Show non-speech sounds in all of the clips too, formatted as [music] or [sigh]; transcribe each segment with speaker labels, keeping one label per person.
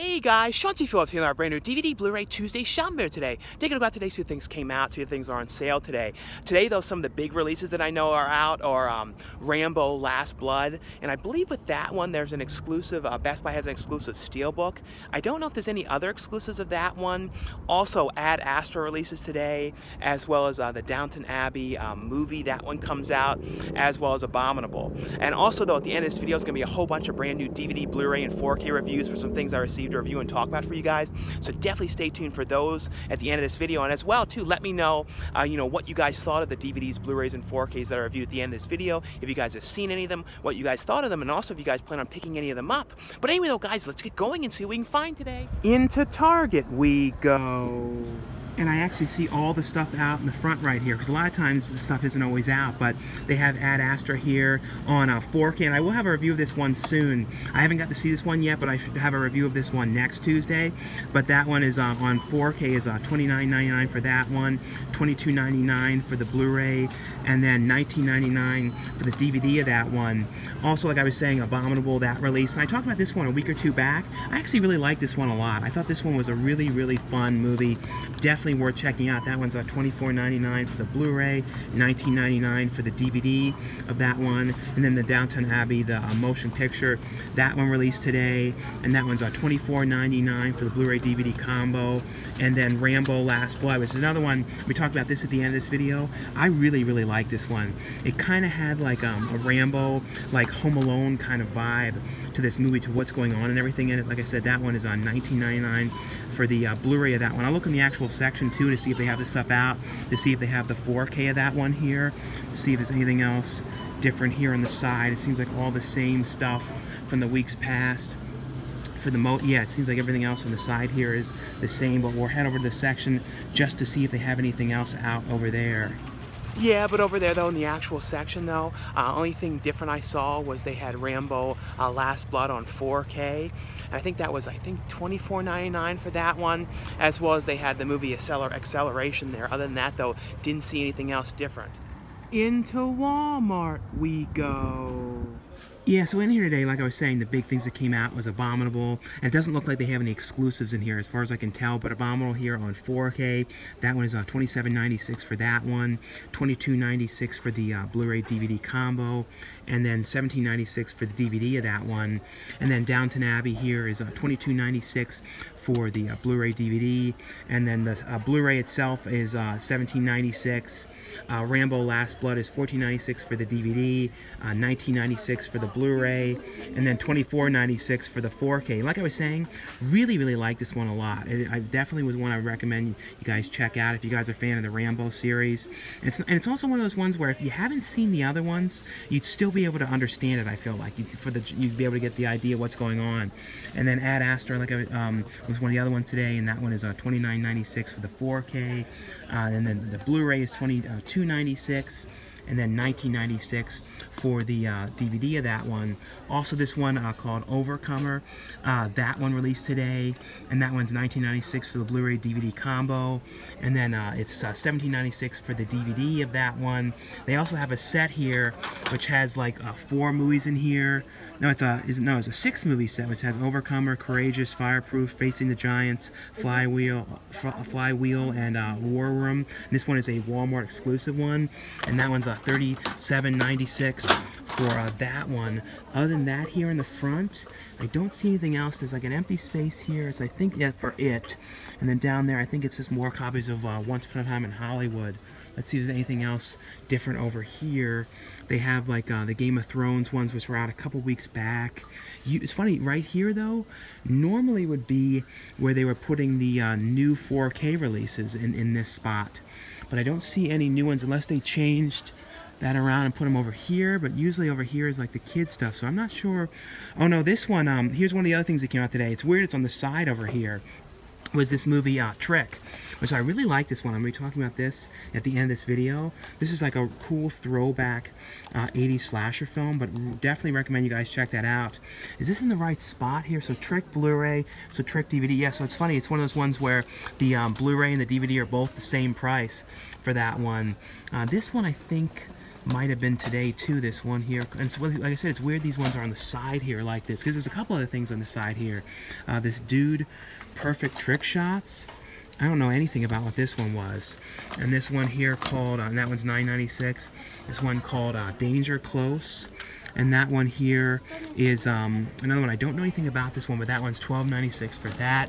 Speaker 1: Hey guys, Shawn C. Phillips here, our brand new DVD Blu-ray Tuesday shopping today. Taking a look at today, see things came out, see things are on sale today. Today, though, some of the big releases that I know are out are um, Rambo Last Blood, and I believe with that one, there's an exclusive, uh, Best Buy has an exclusive Steelbook. I don't know if there's any other exclusives of that one. Also, Ad Astra releases today, as well as uh, the Downton Abbey um, movie, that one comes out, as well as Abominable. And also, though, at the end of this video is going to be a whole bunch of brand new DVD, Blu-ray, and 4K reviews for some things I received to review and talk about for you guys. So definitely stay tuned for those at the end of this video. And as well, too, let me know, uh, you know, what you guys thought of the DVDs, Blu-rays, and 4Ks that I reviewed at the end of this video. If you guys have seen any of them, what you guys thought of them, and also if you guys plan on picking any of them up. But anyway, though, guys, let's get going and see what we can find today. Into Target we go and I actually see all the stuff out in the front right here because a lot of times the stuff isn't always out but they have Ad Astra here on a 4K and I will have a review of this one soon. I haven't got to see this one yet but I should have a review of this one next Tuesday but that one is uh, on 4K is uh, $29.99 for that one $22.99 for the Blu-ray and then $19.99 for the DVD of that one. Also like I was saying Abominable that release and I talked about this one a week or two back. I actually really like this one a lot. I thought this one was a really really fun movie. Definitely definitely worth checking out. That one's at $24.99 for the Blu-ray, $19.99 for the DVD of that one, and then the Downton Abbey, the uh, motion picture, that one released today, and that one's at $24.99 for the Blu-ray DVD combo, and then Rambo Last Blood, which is another one, we talked about this at the end of this video. I really, really like this one. It kind of had like um, a Rambo, like Home Alone kind of vibe to this movie, to what's going on and everything in it. Like I said, that one is on $19.99 for the uh, Blu-ray of that one. I'll look in the actual section too to see if they have this stuff out, to see if they have the 4K of that one here, see if there's anything else different here on the side. It seems like all the same stuff from the weeks past. For the mo yeah, it seems like everything else on the side here is the same, but we'll head over to the section just to see if they have anything else out over there. Yeah, but over there though, in the actual section though, uh, only thing different I saw was they had Rambo uh, Last Blood on 4K. I think that was, I think, $24.99 for that one, as well as they had the movie Acceler Acceleration there. Other than that though, didn't see anything else different. Into Walmart we go. Yeah, so in here today, like I was saying, the big things that came out was Abominable. And it doesn't look like they have any exclusives in here as far as I can tell, but Abominable here on 4K. That one is uh, $27.96 for that one, $22.96 for the uh, Blu-ray DVD combo, and then $17.96 for the DVD of that one. And then Downton Abbey here is uh, $22.96 for the uh, Blu-ray DVD, and then the uh, Blu-ray itself is uh, $17.96. Uh, Rambo Last Blood is $14.96 for the DVD, $19.96 uh, for the Blu-ray, and then $24.96 for the 4K. Like I was saying, really, really like this one a lot. It, I definitely was one I recommend you guys check out if you guys are a fan of the Rambo series. And it's, and it's also one of those ones where if you haven't seen the other ones, you'd still be able to understand it. I feel like you'd, for the you'd be able to get the idea of what's going on. And then Ad Astra, like I um, was one of the other ones today, and that one is uh, $29.96 for the 4K. Uh, and then the Blu-ray is $22.96 and then 1996 for the uh, DVD of that one. Also this one uh, called Overcomer, uh, that one released today, and that one's 1996 for the Blu-ray DVD combo, and then uh, it's 1796 uh, for the DVD of that one. They also have a set here which has like uh, four movies in here. No, it's a no, it's a six movie set which has Overcomer, Courageous, Fireproof, Facing the Giants, Flywheel, Flywheel, and War Room. And this one is a Walmart exclusive one, and that one's a 37.96 for uh, that one. Other than that, here in the front, I don't see anything else. There's like an empty space here. It's I think yeah for it, and then down there, I think it's just more copies of uh, Once Upon a Time in Hollywood. Let's see if there's anything else different over here. They have like uh, the Game of Thrones ones, which were out a couple weeks back. You, it's funny, right here though, normally would be where they were putting the uh, new 4K releases in, in this spot. But I don't see any new ones unless they changed that around and put them over here, but usually over here is like the kid stuff, so I'm not sure. Oh no, this one, um, here's one of the other things that came out today. It's weird, it's on the side over here was this movie uh, Trick, which I really like this one. I'm going to be talking about this at the end of this video. This is like a cool throwback uh, 80s slasher film, but definitely recommend you guys check that out. Is this in the right spot here? So Trick Blu-ray, so Trick DVD. Yeah, so it's funny. It's one of those ones where the um, Blu-ray and the DVD are both the same price for that one. Uh, this one, I think might have been today too, this one here. And so, like I said, it's weird these ones are on the side here like this, because there's a couple other things on the side here. Uh, this dude, perfect trick shots. I don't know anything about what this one was. And this one here called, uh, and that one's 9.96. This one called uh, Danger Close. And that one here is um, another one. I don't know anything about this one but that one's 12.96 for that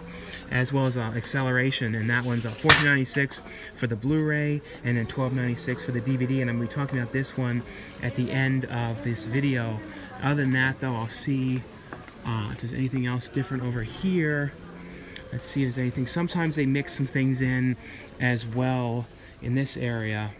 Speaker 1: as well as uh, acceleration. And that one's uh, 14.96 for the Blu-ray and then 12.96 for the DVD and I'm to be talking about this one at the end of this video. Other than that though I'll see uh, if there's anything else different over here let's see if there's anything sometimes they mix some things in as well in this area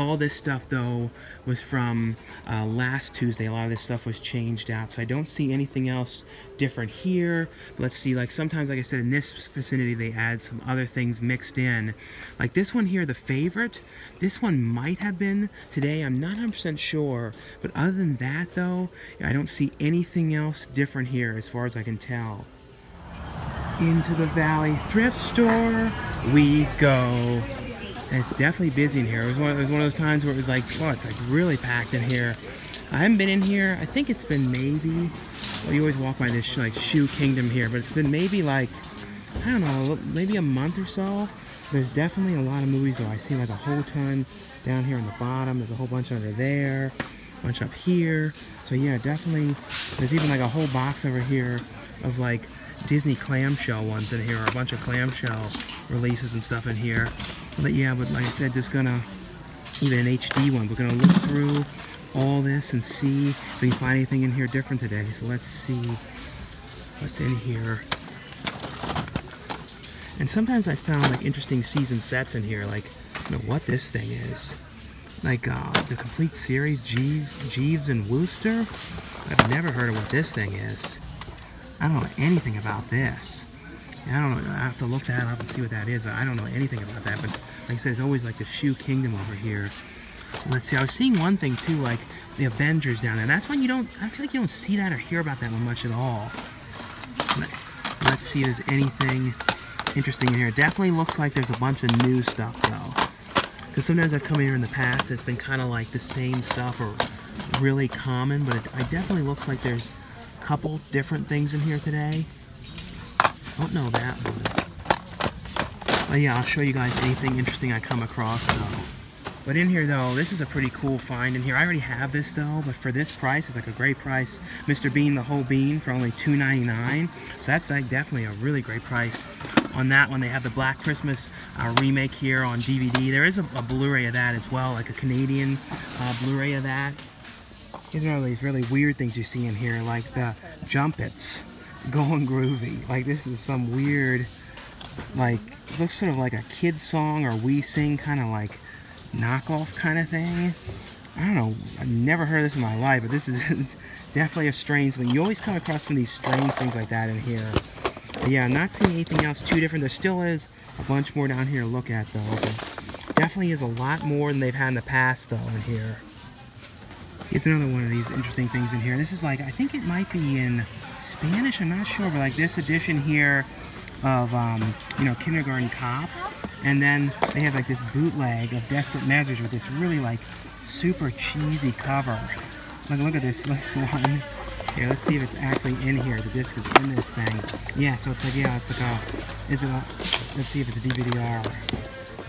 Speaker 1: all this stuff, though, was from uh, last Tuesday. A lot of this stuff was changed out, so I don't see anything else different here. Let's see, like sometimes, like I said, in this vicinity, they add some other things mixed in. Like this one here, the favorite, this one might have been today. I'm not 100% sure, but other than that, though, I don't see anything else different here as far as I can tell. Into the Valley Thrift Store we go. And it's definitely busy in here. It was, one, it was one of those times where it was like, oh, it's like really packed in here. I haven't been in here. I think it's been maybe, well, you always walk by this like shoe kingdom here, but it's been maybe like, I don't know, maybe a month or so. There's definitely a lot of movies though. I see like a whole ton down here on the bottom. There's a whole bunch under there, bunch up here. So yeah, definitely, there's even like a whole box over here of like Disney clamshell ones in here, or a bunch of clamshell releases and stuff in here. But yeah, but like I said, just gonna, even an HD one, we're gonna look through all this and see if we can find anything in here different today. So let's see what's in here. And sometimes I found like interesting season sets in here, like, you know, what this thing is. Like uh, the complete series, Jeeves, Jeeves and Wooster. I've never heard of what this thing is. I don't know anything about this. I don't know. I have to look that up and see what that is. I don't know anything about that. But like I said, it's always like the shoe kingdom over here. Let's see. I was seeing one thing too, like the Avengers down there. That's when you don't. I feel like you don't see that or hear about that one much at all. Let's see if there's anything interesting in here. It definitely looks like there's a bunch of new stuff though. Because sometimes I've come here in the past, it's been kind of like the same stuff or really common. But it, it definitely looks like there's couple different things in here today. Don't know that. But yeah, I'll show you guys anything interesting I come across though. But in here though, this is a pretty cool find in here. I already have this though, but for this price, it's like a great price. Mr. Bean, the whole bean for only $2.99. So that's like definitely a really great price on that one. They have the Black Christmas uh, remake here on DVD. There is a, a Blu-ray of that as well, like a Canadian uh, Blu-ray of that. These are these really weird things you see in here, like the Jumpets going groovy. Like this is some weird, like looks sort of like a kid song or we sing kind of like knockoff kind of thing. I don't know. I've never heard this in my life, but this is [laughs] definitely a strange thing. You always come across some of these strange things like that in here. But yeah, I'm not seeing anything else too different. There still is a bunch more down here to look at though. But definitely is a lot more than they've had in the past though in here. Here's another one of these interesting things in here. This is like, I think it might be in Spanish, I'm not sure, but like this edition here of, um, you know, Kindergarten Cop. And then they have like this bootleg of Desperate Measures with this really like super cheesy cover. Like, look at this, [laughs] this one. Here, let's see if it's actually in here. The disc is in this thing. Yeah, so it's like, yeah, it's like a, is it a, let's see if it's a DVD-R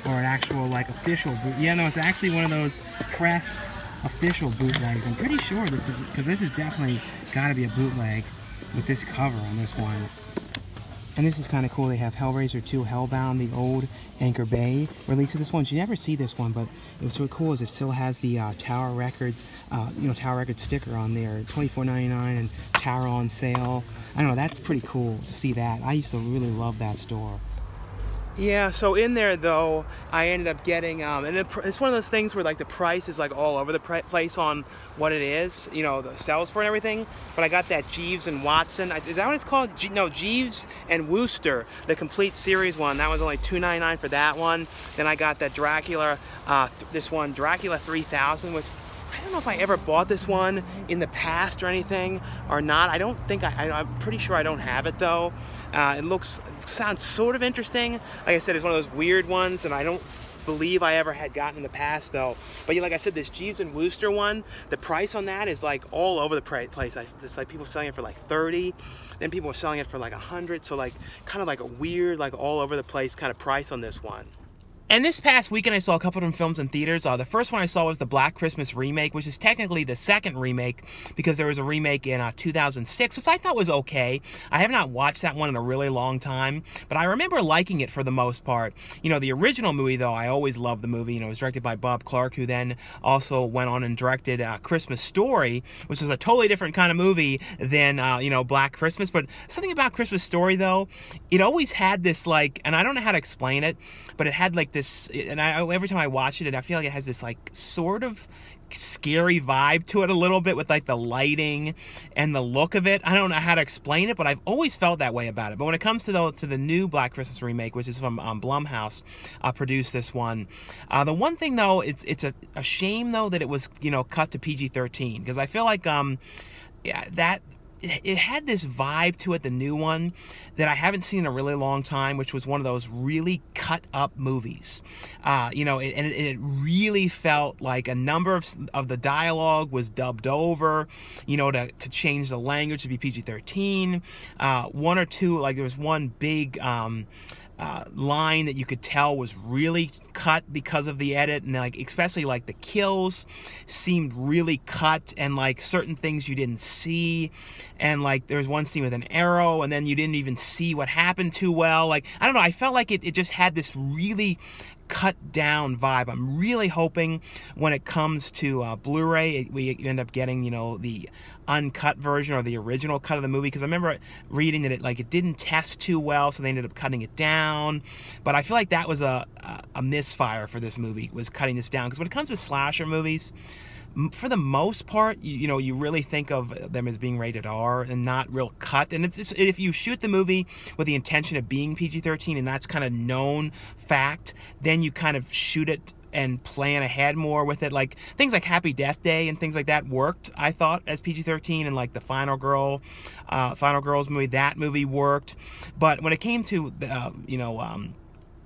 Speaker 1: or an actual like official boot. Yeah, no, it's actually one of those pressed official bootlegs. I'm pretty sure this is, because this is definitely got to be a bootleg with this cover on this one. And this is kind of cool. They have Hellraiser 2 Hellbound, the old Anchor Bay release of this one. You never see this one, but what's really cool is it still has the uh, Tower Records, uh, you know, Tower Records sticker on there, $24.99 and Tower on sale. I don't know, that's pretty cool to see that. I used to really love that store. Yeah, so in there though, I ended up getting, um, and it's one of those things where like the price is like all over the place on what it is, you know, the sells for and everything. But I got that Jeeves and Watson. Is that what it's called? no, Jeeves and Wooster, the complete series one. That was only $2.99 for that one. Then I got that Dracula, uh, th this one, Dracula 3000, which I don't know if I ever bought this one in the past or anything or not. I don't think I, I am pretty sure I don't have it though. Uh, it looks, sounds sort of interesting. Like I said, it's one of those weird ones and I don't believe I ever had gotten in the past though. But like I said, this Jeeves and Wooster one, the price on that is like all over the place. It's like people selling it for like 30, then people are selling it for like 100. So like kind of like a weird, like all over the place kind of price on this one. And this past weekend, I saw a couple of them films in theaters. Uh, the first one I saw was the Black Christmas remake, which is technically the second remake because there was a remake in uh, 2006, which I thought was okay. I have not watched that one in a really long time, but I remember liking it for the most part. You know, the original movie, though, I always loved the movie. You know, it was directed by Bob Clark, who then also went on and directed uh, Christmas Story, which was a totally different kind of movie than, uh, you know, Black Christmas. But something about Christmas Story, though, it always had this, like, and I don't know how to explain it, but it had, like, this this, and I every time I watch it, and I feel like it has this like sort of scary vibe to it a little bit with like the lighting and the look of it. I don't know how to explain it, but I've always felt that way about it. But when it comes to the to the new Black Christmas remake, which is from um, Blumhouse, uh, produced this one. Uh, the one thing though, it's it's a, a shame though that it was you know cut to PG-13 because I feel like um yeah that it had this vibe to it, the new one, that I haven't seen in a really long time, which was one of those really cut up movies. Uh, you know, it, and it, really felt like a number of, of the dialogue was dubbed over, you know, to, to change the language to be PG 13. Uh, one or two, like there was one big. Um, uh, line that you could tell was really cut because of the edit and like especially like the kills seemed really cut and like certain things you didn't see and like there was one scene with an arrow and then you didn't even see what happened too well like I don't know I felt like it, it just had this really cut down vibe. I'm really hoping when it comes to uh, Blu-ray, we end up getting, you know, the uncut version or the original cut of the movie because I remember reading that it like it didn't test too well, so they ended up cutting it down. But I feel like that was a a, a misfire for this movie was cutting this down because when it comes to slasher movies for the most part, you, you, know, you really think of them as being rated R and not real cut. And it's, it's, if you shoot the movie with the intention of being PG-13 and that's kind of known fact, then you kind of shoot it and plan ahead more with it. Like things like Happy Death Day and things like that worked, I thought, as PG-13 and like the Final Girl, uh, Final Girls movie, that movie worked. But when it came to, uh, you know, um,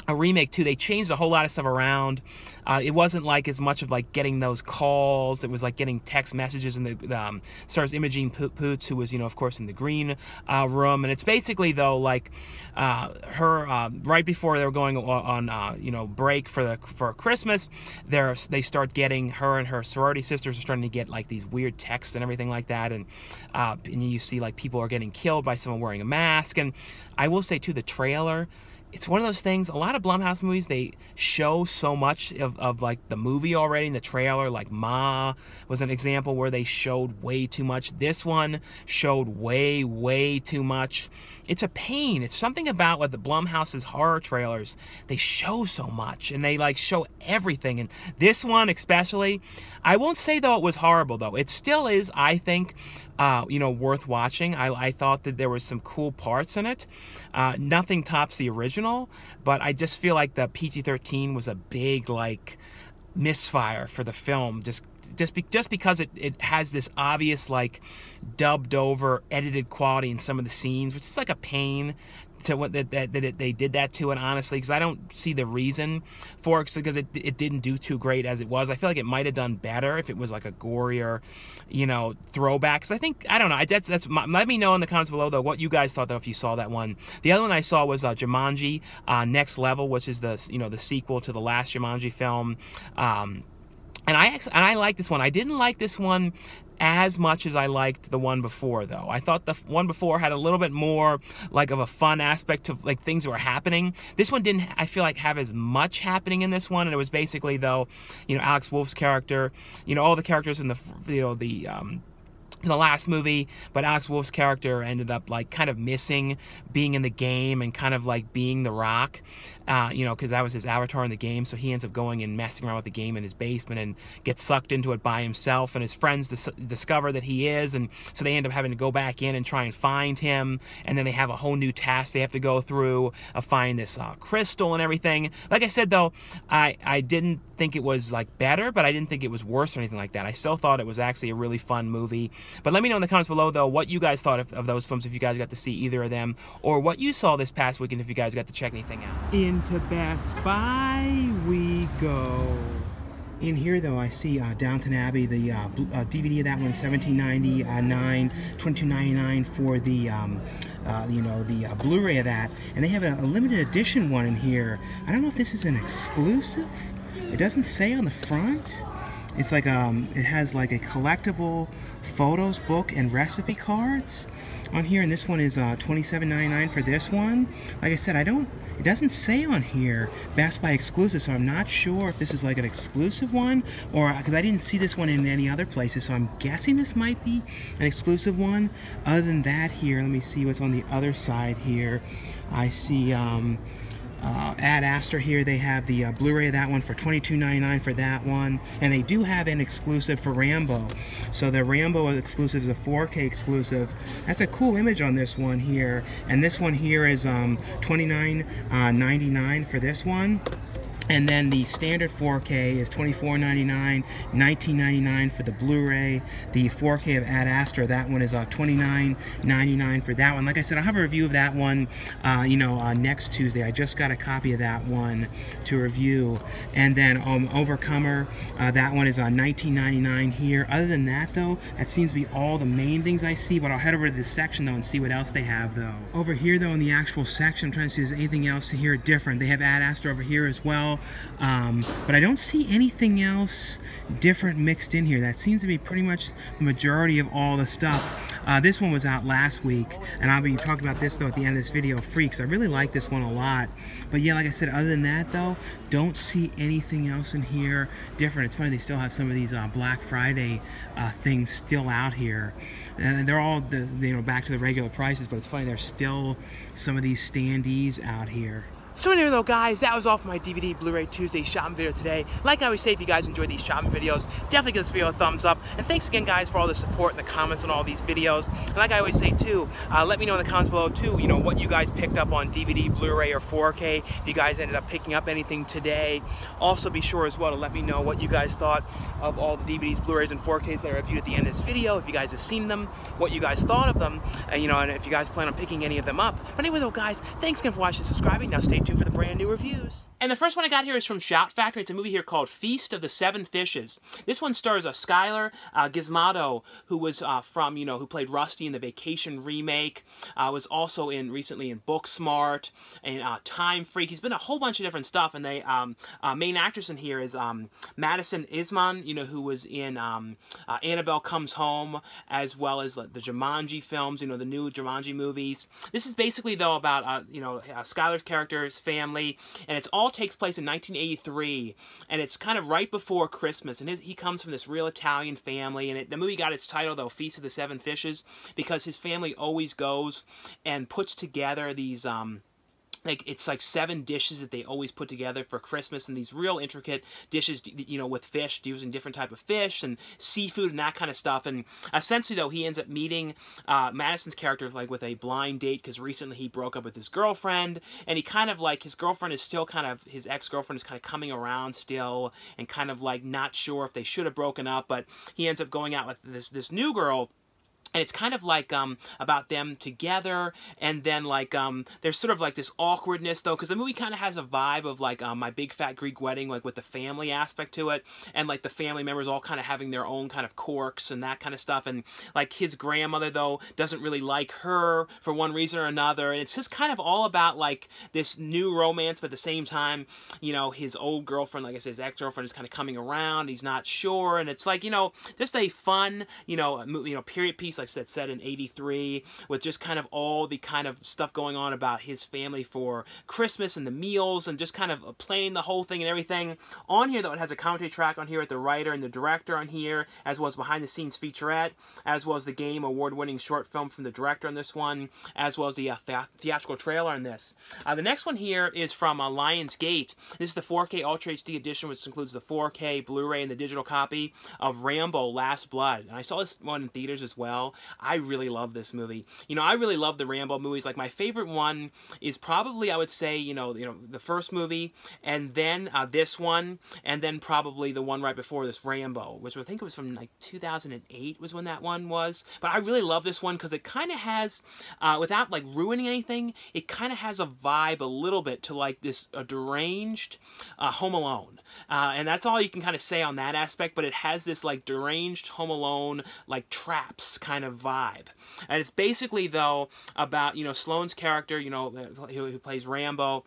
Speaker 1: a remake too. They changed a whole lot of stuff around. Uh, it wasn't like as much of like getting those calls. It was like getting text messages. And the um, stars Imogen Poots, who was you know of course in the green uh, room. And it's basically though like uh, her uh, right before they were going on uh, you know break for the for Christmas. There they start getting her and her sorority sisters are starting to get like these weird texts and everything like that. And uh, and you see like people are getting killed by someone wearing a mask. And I will say too the trailer it's one of those things a lot of blumhouse movies they show so much of, of like the movie already in the trailer like ma was an example where they showed way too much. This one showed way way too much. It's a pain. It's something about what the blumhouse's horror trailers. They show so much and they like show everything. And this one especially i won't say though it was horrible though. It still is i think uh, you know, worth watching. I, I, thought that there was some cool parts in it. Uh, nothing tops the original, but I just feel like the PG-13 was a big like misfire for the film. Just just be, just because it, it has this obvious like dubbed over edited quality in some of the scenes which is like a pain to what that, that, that they did that to it honestly because I don't see the reason for it because it, it didn't do too great as it was. I feel like it might have done better if it was like a gorier you know throwbacks I think I don't know I, that's that's my, let me know in the comments below though what you guys thought though if you saw that one. The other one I saw was uh, Jumanji uh, Next Level which is the you know the sequel to the last Jumanji film. Um, and I actually, and I like this one. I didn't like this one as much as I liked the one before though. I thought the one before had a little bit more like of a fun aspect to like things that were happening. This one didn't I feel like have as much happening in this one and it was basically though, you know, Alex Wolff's character, you know, all the characters in the you know the um the last movie, but Alex Wolff's character ended up like kind of missing being in the game and kind of like being the rock, uh, you know, because that was his avatar in the game. So he ends up going and messing around with the game in his basement and gets sucked into it by himself. And his friends dis discover that he is, and so they end up having to go back in and try and find him. And then they have a whole new task they have to go through of find this uh, crystal and everything. Like I said though, I I didn't think it was like better, but I didn't think it was worse or anything like that. I still thought it was actually a really fun movie. But let me know in the comments below, though, what you guys thought of, of those films, if you guys got to see either of them, or what you saw this past weekend, if you guys got to check anything out. Into Best Buy we go. In here, though, I see uh, Downton Abbey, the uh, uh, DVD of that one, 1799, 22.99 for the, um, uh, you know, the uh, Blu-ray of that, and they have a, a, limited edition one in here. I don't know if this is an exclusive. It doesn't say on the front. It's like um, it has like a collectible photos book and recipe cards on here, and this one is uh, $27.99 for this one. Like I said, I don't it doesn't say on here Best Buy exclusive, so I'm not sure if this is like an exclusive one or because I didn't see this one in any other places, so I'm guessing this might be an exclusive one. Other than that, here, let me see what's on the other side here. I see um, uh, Ad Astra here, they have the uh, Blu-ray of that one for $22.99 for that one. And they do have an exclusive for Rambo. So the Rambo exclusive is a 4K exclusive. That's a cool image on this one here. And this one here is um, $29.99 uh, for this one. And then the standard 4K is $24.99, $19.99 for the Blu-ray. The 4K of Ad Astra, that one is uh, $29.99 for that one. Like I said, I'll have a review of that one, uh, you know, uh, next Tuesday. I just got a copy of that one to review. And then um, Overcomer, uh, that one is uh, $19.99 here. Other than that, though, that seems to be all the main things I see. But I'll head over to this section, though, and see what else they have, though. Over here, though, in the actual section, I'm trying to see if there's anything else to here different. They have Ad Astra over here as well. Um, but I don't see anything else different mixed in here. That seems to be pretty much the majority of all the stuff. Uh, this one was out last week, and I'll be talking about this though at the end of this video, Freaks. I really like this one a lot. But yeah, like I said, other than that though, don't see anything else in here different. It's funny, they still have some of these uh, Black Friday uh, things still out here. And they're all, the, you know, back to the regular prices, but it's funny, there's still some of these standees out here. So anyway though guys, that was all for my DVD Blu-ray Tuesday shopping video today. Like I always say, if you guys enjoy these shopping videos, definitely give this video a thumbs up. And thanks again guys for all the support and the comments on all these videos. And like I always say too, uh, let me know in the comments below too, you know, what you guys picked up on DVD, Blu-ray, or 4K. If you guys ended up picking up anything today. Also be sure as well to let me know what you guys thought of all the DVDs, Blu-rays, and 4Ks that I reviewed at the end of this video. If you guys have seen them, what you guys thought of them, and you know, and if you guys plan on picking any of them up. But anyway though guys, thanks again for watching and subscribing. Now stay tuned for the brand new reviews. And the first one I got here is from Shout Factory. It's a movie here called Feast of the Seven Fishes. This one stars a Skyler uh, Gisondo, who was uh, from, you know, who played Rusty in the Vacation remake. Uh, was also in recently in Booksmart and uh, Time Freak. He's been a whole bunch of different stuff. And the um, uh, main actress in here is um, Madison Iseman, you know, who was in um, Annabelle Comes Home, as well as the Jumanji films, you know, the new Jumanji movies. This is basically, though, about, you know, Skyler's character, his family, and it all takes place in 1983, and it's kind of right before Christmas, and his, he comes from this real Italian family, and it, the movie got its title, though, Feast of the Seven Fishes, because his family always goes and puts together these, um, like it's like seven dishes that they always put together for Christmas and these real intricate dishes you know with fish using different type of fish and seafood and that kind of stuff. And essentially though he ends up meeting uh, Madison's character like with a blind date because recently he broke up with his girlfriend and he kind of like his girlfriend is still kind of his ex-girlfriend is kind of coming around still and kind of like not sure if they should have broken up but he ends up going out with this this new girl and it's kind of like um, about them together. And then like um, there's sort of like this awkwardness though because the movie kind of has a vibe of like um, my big fat greek wedding like with the family aspect to it. And like the family members all kind of having their own kind of quirks and that kind of stuff. And like his grandmother though doesn't really like her for one reason or another. And it's just kind of all about like this new romance but at the same time you know his old girlfriend like i said his ex-girlfriend is kind of coming around. He's not sure. And it's like you know just a fun you know you know period piece like I said, set in 83, with just kind of all the kind of stuff going on about his family for Christmas and the meals and just kind of planning the whole thing and everything. On here, though, it has a commentary track on here with the writer and the director on here, as well as behind-the-scenes featurette, as well as the game award-winning short film from the director on this one, as well as the uh, theatrical trailer on this. Uh, the next one here is from uh, Lionsgate. This is the 4K Ultra HD edition, which includes the 4K Blu-ray and the digital copy of Rambo Last Blood. And I saw this one in theaters as well. I really love this movie. You know, I really love the Rambo movies. Like my favorite one is probably I would say you know you know the first movie, and then uh, this one, and then probably the one right before this Rambo, which I think it was from like 2008 was when that one was. But I really love this one because it kind of has, uh, without like ruining anything, it kind of has a vibe a little bit to like this a deranged uh, Home Alone, uh, and that's all you can kind of say on that aspect. But it has this like deranged Home Alone like traps kind of vibe, and it's basically though about you know Stallone's character, you know who, who plays Rambo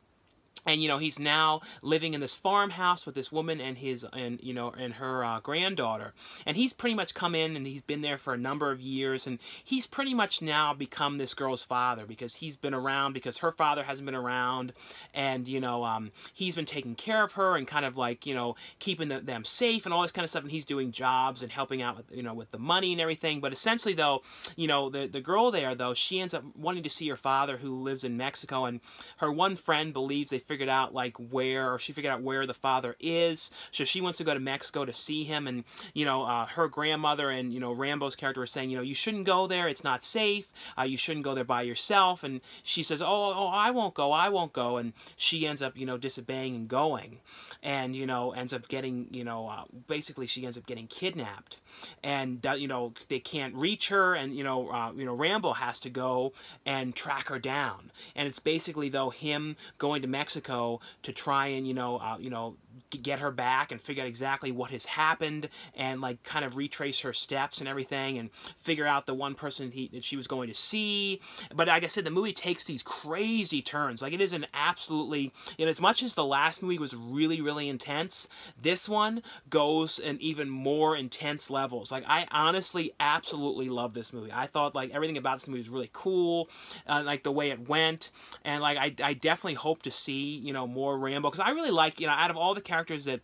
Speaker 1: and you know he's now living in this farmhouse with this woman and his and you know and her uh, granddaughter. And he's pretty much come in and he's been there for a number of years. And he's pretty much now become this girl's father because he's been around because her father hasn't been around. And you know um, he's been taking care of her and kind of like you know keeping the, them safe and all this kind of stuff. And he's doing jobs and helping out with you know with the money and everything. But essentially though you know the the girl there though she ends up wanting to see her father who lives in Mexico. And her one friend believes they figured out like where, or she figured out where the father is. So she wants to go to Mexico to see him. And, you know, uh, her grandmother and, you know, Rambo's character is saying, you know, you shouldn't go there. It's not safe. Uh, you shouldn't go there by yourself. And she says, oh, oh, I won't go. I won't go. And she ends up, you know, disobeying and going. And, you know, ends up getting, you know, uh, basically she ends up getting kidnapped. And, uh, you know, they can't reach her. And, you know, uh, you know, Rambo has to go and track her down. And it's basically, though, him going to Mexico Mexico to try and you know uh, you know get her back and figure out exactly what has happened and like kind of retrace her steps and everything and figure out the one person he, that she was going to see. But like I said, the movie takes these crazy turns. Like it is an absolutely, know, as much as the last movie was really, really intense, this one goes in even more intense levels. Like I honestly absolutely love this movie. I thought like everything about this movie was really cool, uh, like the way it went. And like I, I definitely hope to see, you know, more Rambo because I really like, you know, out of all the characters that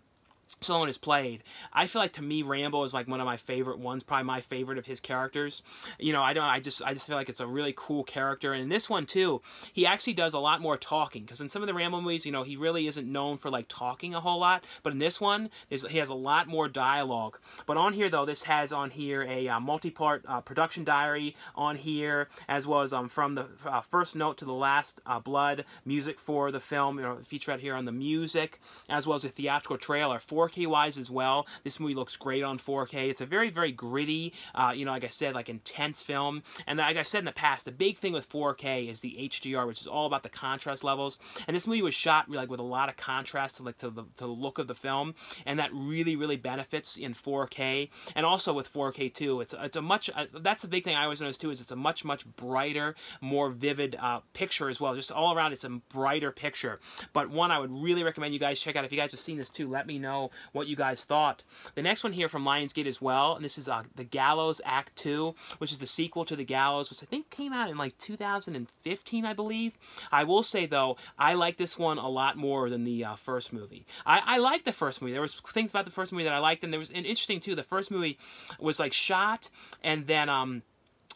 Speaker 1: Stallone has played. I feel like to me Rambo is like one of my favorite ones, probably my favorite of his characters. You know, I don't I just I just feel like it's a really cool character and in this one too, he actually does a lot more talking because in some of the Rambo movies, you know, he really isn't known for like talking a whole lot, but in this one, he has a lot more dialogue. But on here though, this has on here a uh, multi-part uh, production diary on here as well as um from the uh, first note to the last uh, blood music for the film, you know, featurette here on the music as well as a theatrical trailer 4K wise as well. This movie looks great on 4K. It's a very, very gritty, uh, you know, like I said, like intense film. And like I said in the past, the big thing with 4K is the HDR, which is all about the contrast levels. And this movie was shot like with a lot of contrast to like to the, to the look of the film, and that really, really benefits in 4K. And also with 4K too, it's it's a much. Uh, that's the big thing I always notice too is it's a much, much brighter, more vivid uh, picture as well. Just all around, it's a brighter picture. But one I would really recommend you guys check out. If you guys have seen this too, let me know what you guys thought. The next one here from Lionsgate as well, and this is uh, The Gallows Act 2, which is the sequel to The Gallows, which I think came out in like 2015, I believe. I will say, though, I like this one a lot more than the uh, first movie. I, I like the first movie. There was things about the first movie that I liked, and there was an interesting, too. The first movie was like shot, and then... um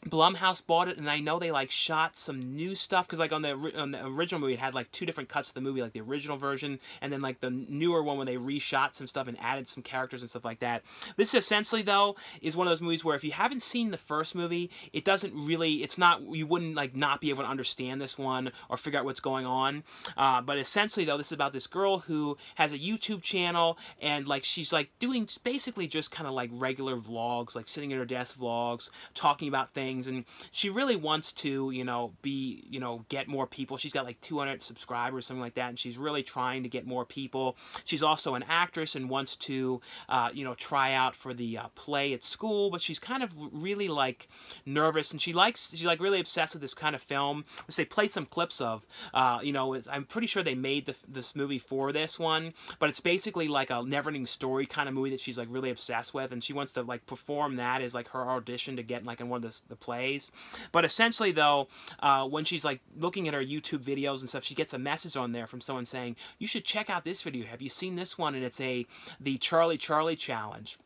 Speaker 1: Blumhouse bought it, and I know they like shot some new stuff because like on the on the original movie, it had like two different cuts of the movie, like the original version, and then like the newer one when they reshot some stuff and added some characters and stuff like that. This essentially though is one of those movies where if you haven't seen the first movie, it doesn't really, it's not you wouldn't like not be able to understand this one or figure out what's going on. Uh, but essentially though, this is about this girl who has a YouTube channel and like she's like doing basically just kind of like regular vlogs, like sitting at her desk vlogs, talking about things things and she really wants to you know be you know get more people. She's got like 200 subscribers something like that and she's really trying to get more people. She's also an actress and wants to uh, you know try out for the uh, play at school but she's kind of really like nervous and she likes she's like really obsessed with this kind of film which they play some clips of. Uh, you know I'm pretty sure they made the, this movie for this one but it's basically like a never-ending story kind of movie that she's like really obsessed with and she wants to like perform that as like her audition to get like in one of the, the plays. But essentially, though, uh, when she's like looking at her YouTube videos and stuff, she gets a message on there from someone saying, "You should check out this video. Have you seen this one?" And it's a the Charlie Charlie challenge.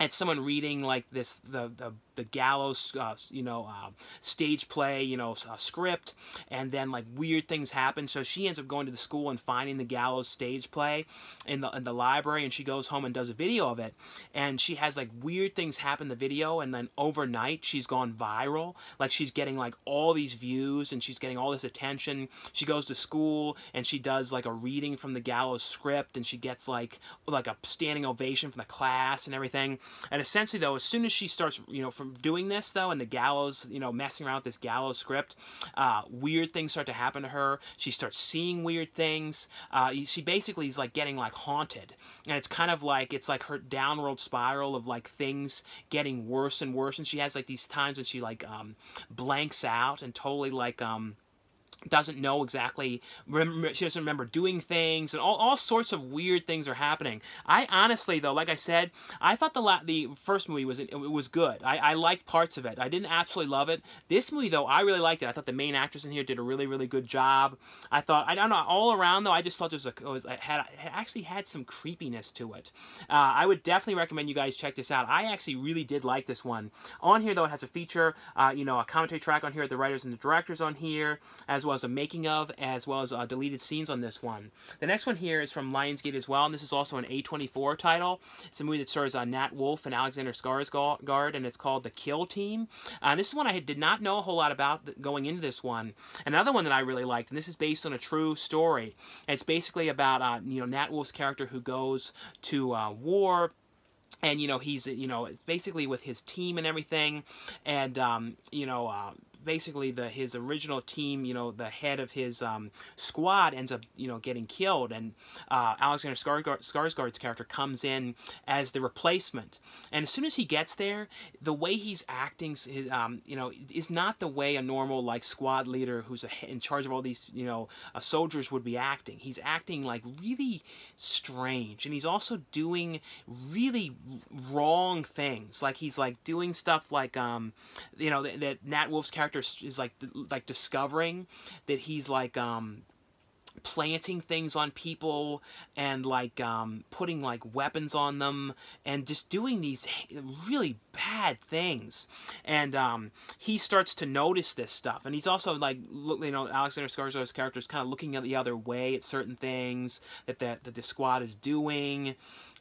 Speaker 1: It's someone reading like this the the the gallows, uh, you know, uh, stage play, you know, script, and then like weird things happen. So she ends up going to the school and finding the gallows stage play in the in the library, and she goes home and does a video of it, and she has like weird things happen in the video, and then overnight she's gone viral. Like she's getting like all these views, and she's getting all this attention. She goes to school and she does like a reading from the gallows script, and she gets like like a standing ovation from the class and everything. And essentially, though, as soon as she starts, you know, from doing this though, and the gallows, you know, messing around with this gallows script, uh, weird things start to happen to her. She starts seeing weird things. Uh, she basically is like getting like haunted, and it's kind of like it's like her downward spiral of like things getting worse and worse. And she has like these times when she like um, blanks out and totally like um doesn't know exactly she doesn't remember doing things and all, all sorts of weird things are happening. I honestly though like i said i thought the la the first movie was it was good. I i liked parts of it. I didn't absolutely love it. This movie though i really liked it. I thought the main actress in here did a really really good job. I thought i don't know all around though i just thought there was, a, was had actually had some creepiness to it. Uh, i would definitely recommend you guys check this out. I actually really did like this one. On here though it has a feature uh, you know a commentary track on here the writers and the directors on here as well well as a making of, as well as uh, deleted scenes on this one. The next one here is from Lionsgate as well, and this is also an A24 title. It's a movie that stars uh, Nat Wolff and Alexander Skarsgård, and it's called The Kill Team. Uh, this is one I did not know a whole lot about going into this one. Another one that I really liked, and this is based on a true story. It's basically about uh, you know Nat Wolff's character who goes to uh, war and you know he's you know it's basically with his team and everything and um, you know uh, basically the his original team, you know, the head of his um, squad ends up, you know, getting killed, and uh, Alexander Skarsgård, Skarsgård's character comes in as the replacement. And as soon as he gets there, the way he's acting, um, you know, is not the way a normal like squad leader who's a, in charge of all these, you know, uh, soldiers would be acting. He's acting like really strange, and he's also doing really wrong things. Like he's like doing stuff like, um, you know, that, that Nat Wolff's character character is like like discovering that he's like um planting things on people and like um, putting like weapons on them and just doing these really bad things and um, he starts to notice this stuff and he's also like look you know Alexander Skarsgård's character is kind of looking at the other way at certain things that the, that the squad is doing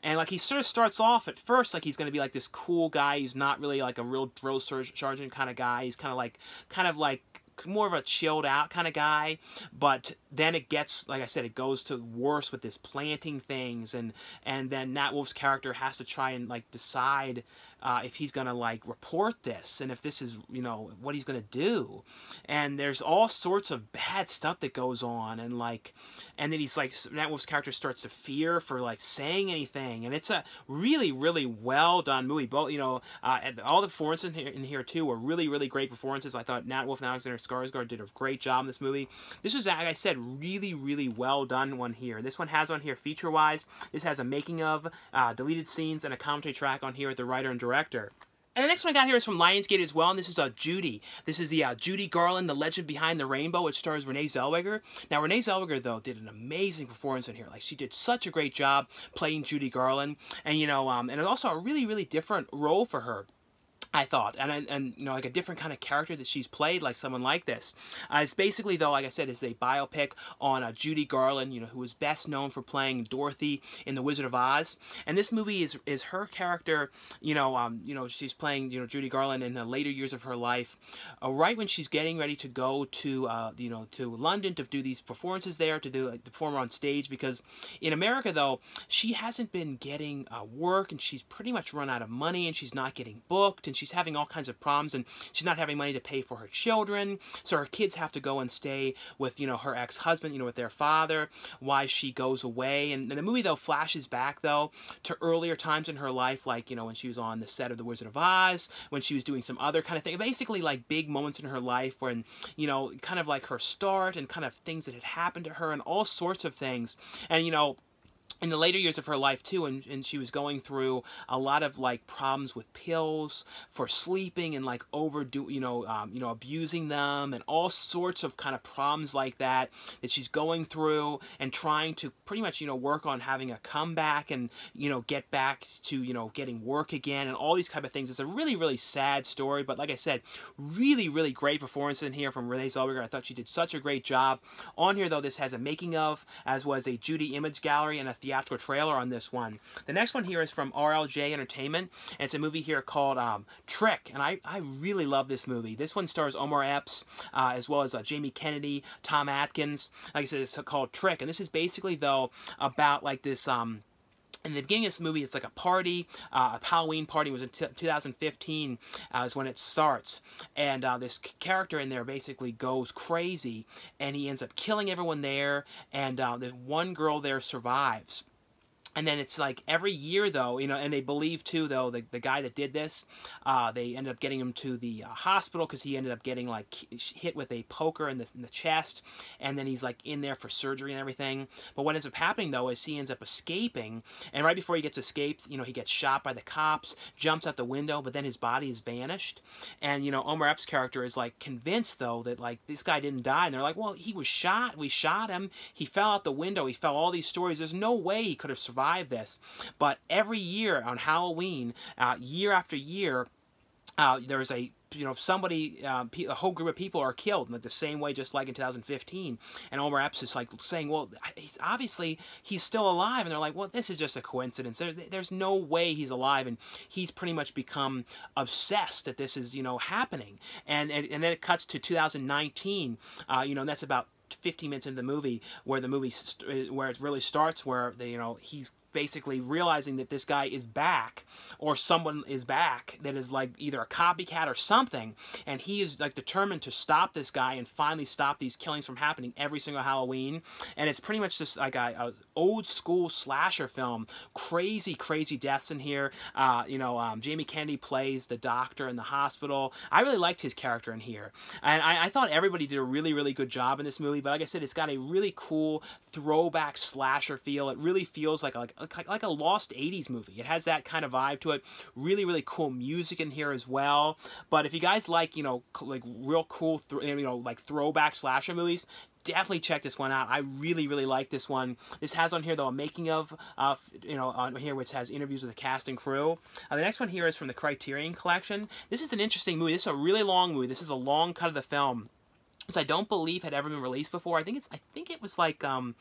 Speaker 1: and like he sort of starts off at first like he's going to be like this cool guy. He's not really like a real drill sergeant kind of guy. He's kind of like kind of like more of a chilled out kind of guy but then it gets like i said it goes to worse with this planting things and and then nat wolff's character has to try and like decide uh, if he's gonna like report this and if this is you know what he's gonna do. And there's all sorts of bad stuff that goes on and like and then he's like Nat Wolff's character starts to fear for like saying anything. And it's a really really well done movie. Both you know uh, all the performances in here, in here too were really really great performances. I thought Nat Wolff and Alexander Skarsgård did a great job in this movie. This was like I said really really well done one here. This one has on here feature wise this has a making of uh, deleted scenes and a commentary track on here with the writer and director director. And the next one I got here is from Lionsgate as well, and this is uh, Judy. This is the uh, Judy Garland, The Legend Behind the Rainbow, which stars Renee Zellweger. Now, Renee Zellweger, though, did an amazing performance in here. Like, she did such a great job playing Judy Garland. And, you know, um, and it's also a really, really different role for her. I thought, and and you know, like a different kind of character that she's played, like someone like this. Uh, it's basically, though, like I said, it's a biopic on uh, Judy Garland, you know, who is best known for playing Dorothy in The Wizard of Oz. And this movie is is her character, you know, um, you know, she's playing, you know, Judy Garland in the later years of her life, uh, right when she's getting ready to go to, uh, you know, to London to do these performances there, to do like, to perform on stage. Because in America, though, she hasn't been getting uh, work, and she's pretty much run out of money, and she's not getting booked, and she she's having all kinds of problems and she's not having money to pay for her children. So her kids have to go and stay with, you know, her ex-husband, you know, with their father, why she goes away. And, and the movie, though, flashes back, though, to earlier times in her life, like, you know, when she was on the set of The Wizard of Oz, when she was doing some other kind of thing. Basically, like, big moments in her life when, you know, kind of like her start and kind of things that had happened to her and all sorts of things. And, you know, in the later years of her life too and, and she was going through a lot of like problems with pills for sleeping and like overdo you know um, you know abusing them and all sorts of kind of problems like that that she's going through and trying to pretty much you know work on having a comeback and you know get back to you know getting work again and all these type of things. It's a really really sad story but like I said really really great performance in here from Renee Zellweger. I thought she did such a great job on here though. This has a making of as was a Judy image gallery and a theater theatrical trailer on this one. The next one here is from RLJ Entertainment, and it's a movie here called um, Trick, and I, I really love this movie. This one stars Omar Epps, uh, as well as uh, Jamie Kennedy, Tom Atkins. Like I said, it's called Trick, and this is basically, though, about like this... Um, in the beginning of this movie, it's like a party, uh, a Halloween party. It was in 2015 uh, is when it starts, and uh, this character in there basically goes crazy, and he ends up killing everyone there, and uh, the one girl there survives and then it's like every year though you know and they believe too though the, the guy that did this uh, they ended up getting him to the uh, hospital because he ended up getting like hit with a poker in the, in the chest. And then he's like in there for surgery and everything. But what ends up happening though is he ends up escaping. And right before he gets escaped you know he gets shot by the cops jumps out the window but then his body is vanished. And you know Omar Epps character is like convinced though that like this guy didn't die. And they're like well he was shot. We shot him. He fell out the window. He fell all these stories. There's no way he could have survived survive this. But every year on Halloween, uh, year after year, uh, there's a you know somebody uh, a whole group of people are killed in like the same way just like in 2015 and Omar Epps is like saying well he's, obviously he's still alive. And they're like well this is just a coincidence. There, there's no way he's alive. And he's pretty much become obsessed that this is you know happening. And and, and then it cuts to 2019 uh, you know and that's about 15 minutes into the movie where the movie where it really starts where they, you know he's basically realizing that this guy is back or someone is back that is like either a copycat or something and he is like determined to stop this guy and finally stop these killings from happening every single Halloween. And it's pretty much just like a, a old school slasher film. Crazy crazy deaths in here. Uh, you know um, Jamie Kennedy plays the doctor in the hospital. I really liked his character in here. And I, I thought everybody did a really really good job in this movie but like I said it's got a really cool throwback slasher feel. It really feels like like like a lost 80s movie. It has that kind of vibe to it. Really, really cool music in here as well. But if you guys like, you know, like real cool, you know, like throwback slasher movies, definitely check this one out. I really, really like this one. This has on here, though, a making of, uh, you know, on here, which has interviews with the cast and crew. Uh, the next one here is from the Criterion Collection. This is an interesting movie. This is a really long movie. This is a long cut of the film which I don't believe had ever been released before. I think it's I think it was like um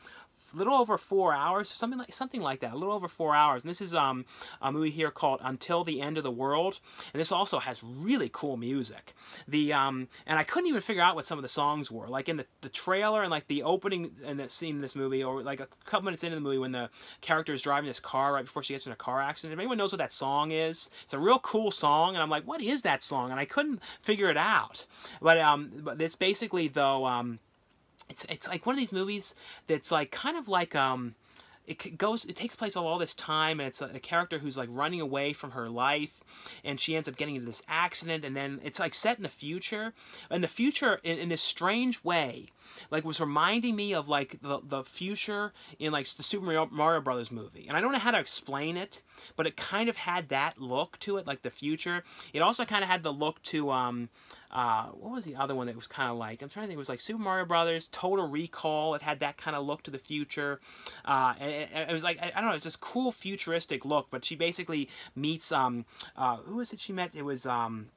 Speaker 1: a little over four hours, something like something like that, a little over four hours. And this is um, a movie here called Until the End of the World, and this also has really cool music. The um, and I couldn't even figure out what some of the songs were. Like in the, the trailer and like the opening and the scene in this movie, or like a couple minutes into the movie when the character is driving this car right before she gets in a car accident. If anyone knows what that song is, it's a real cool song, and I'm like, what is that song? And I couldn't figure it out. But um, but it's basically though um it's it's like one of these movies that's like kind of like um it goes it takes place all, this time and it's a, a, character who's like running away from her life and she ends up getting into this accident and then it's like set in the future. And the future in, in this strange way like was reminding me of like the, the future in like the Super Mario, Mario Brothers movie. And I don't know how to explain it, but it kind of had that look to it, like the future. It also kind of had the look to um uh, what was the other one that was kind of like? I'm trying to think. It was like Super Mario Brothers, Total Recall. It had that kind of look to the future. Uh, it, it, was like I, I don't know. It's this cool futuristic look. But she basically meets um uh, who was it? She met. It was um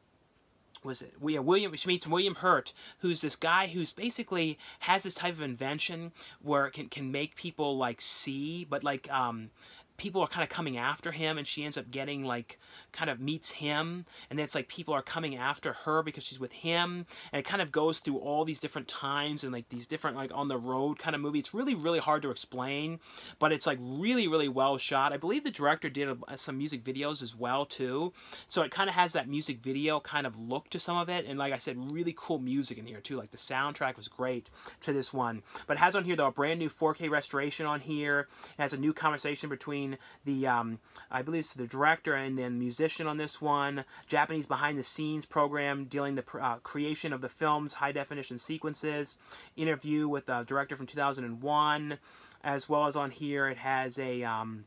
Speaker 1: was it? William she meets William Hurt who's this guy who's basically has this type of invention where it can can make people like see but like um people are kind of coming after him and she ends up getting like kind of meets him. And then it's like people are coming after her because she's with him. And it kind of goes through all these different times and like these different like on the road kind of movie. It's really really hard to explain but it's like really really well shot. I believe the director did a, some music videos as well too. So it kind of has that music video kind of look to some of it. And like i said really cool music in here too. Like the soundtrack was great to this one. But it has on here though a brand new 4k restoration on here. It has a new conversation between between the, um, I believe it's the director and then musician on this one. Japanese behind the scenes program dealing the uh, creation of the film's high definition sequences. Interview with the director from 2001, as well as on here it has a. Um,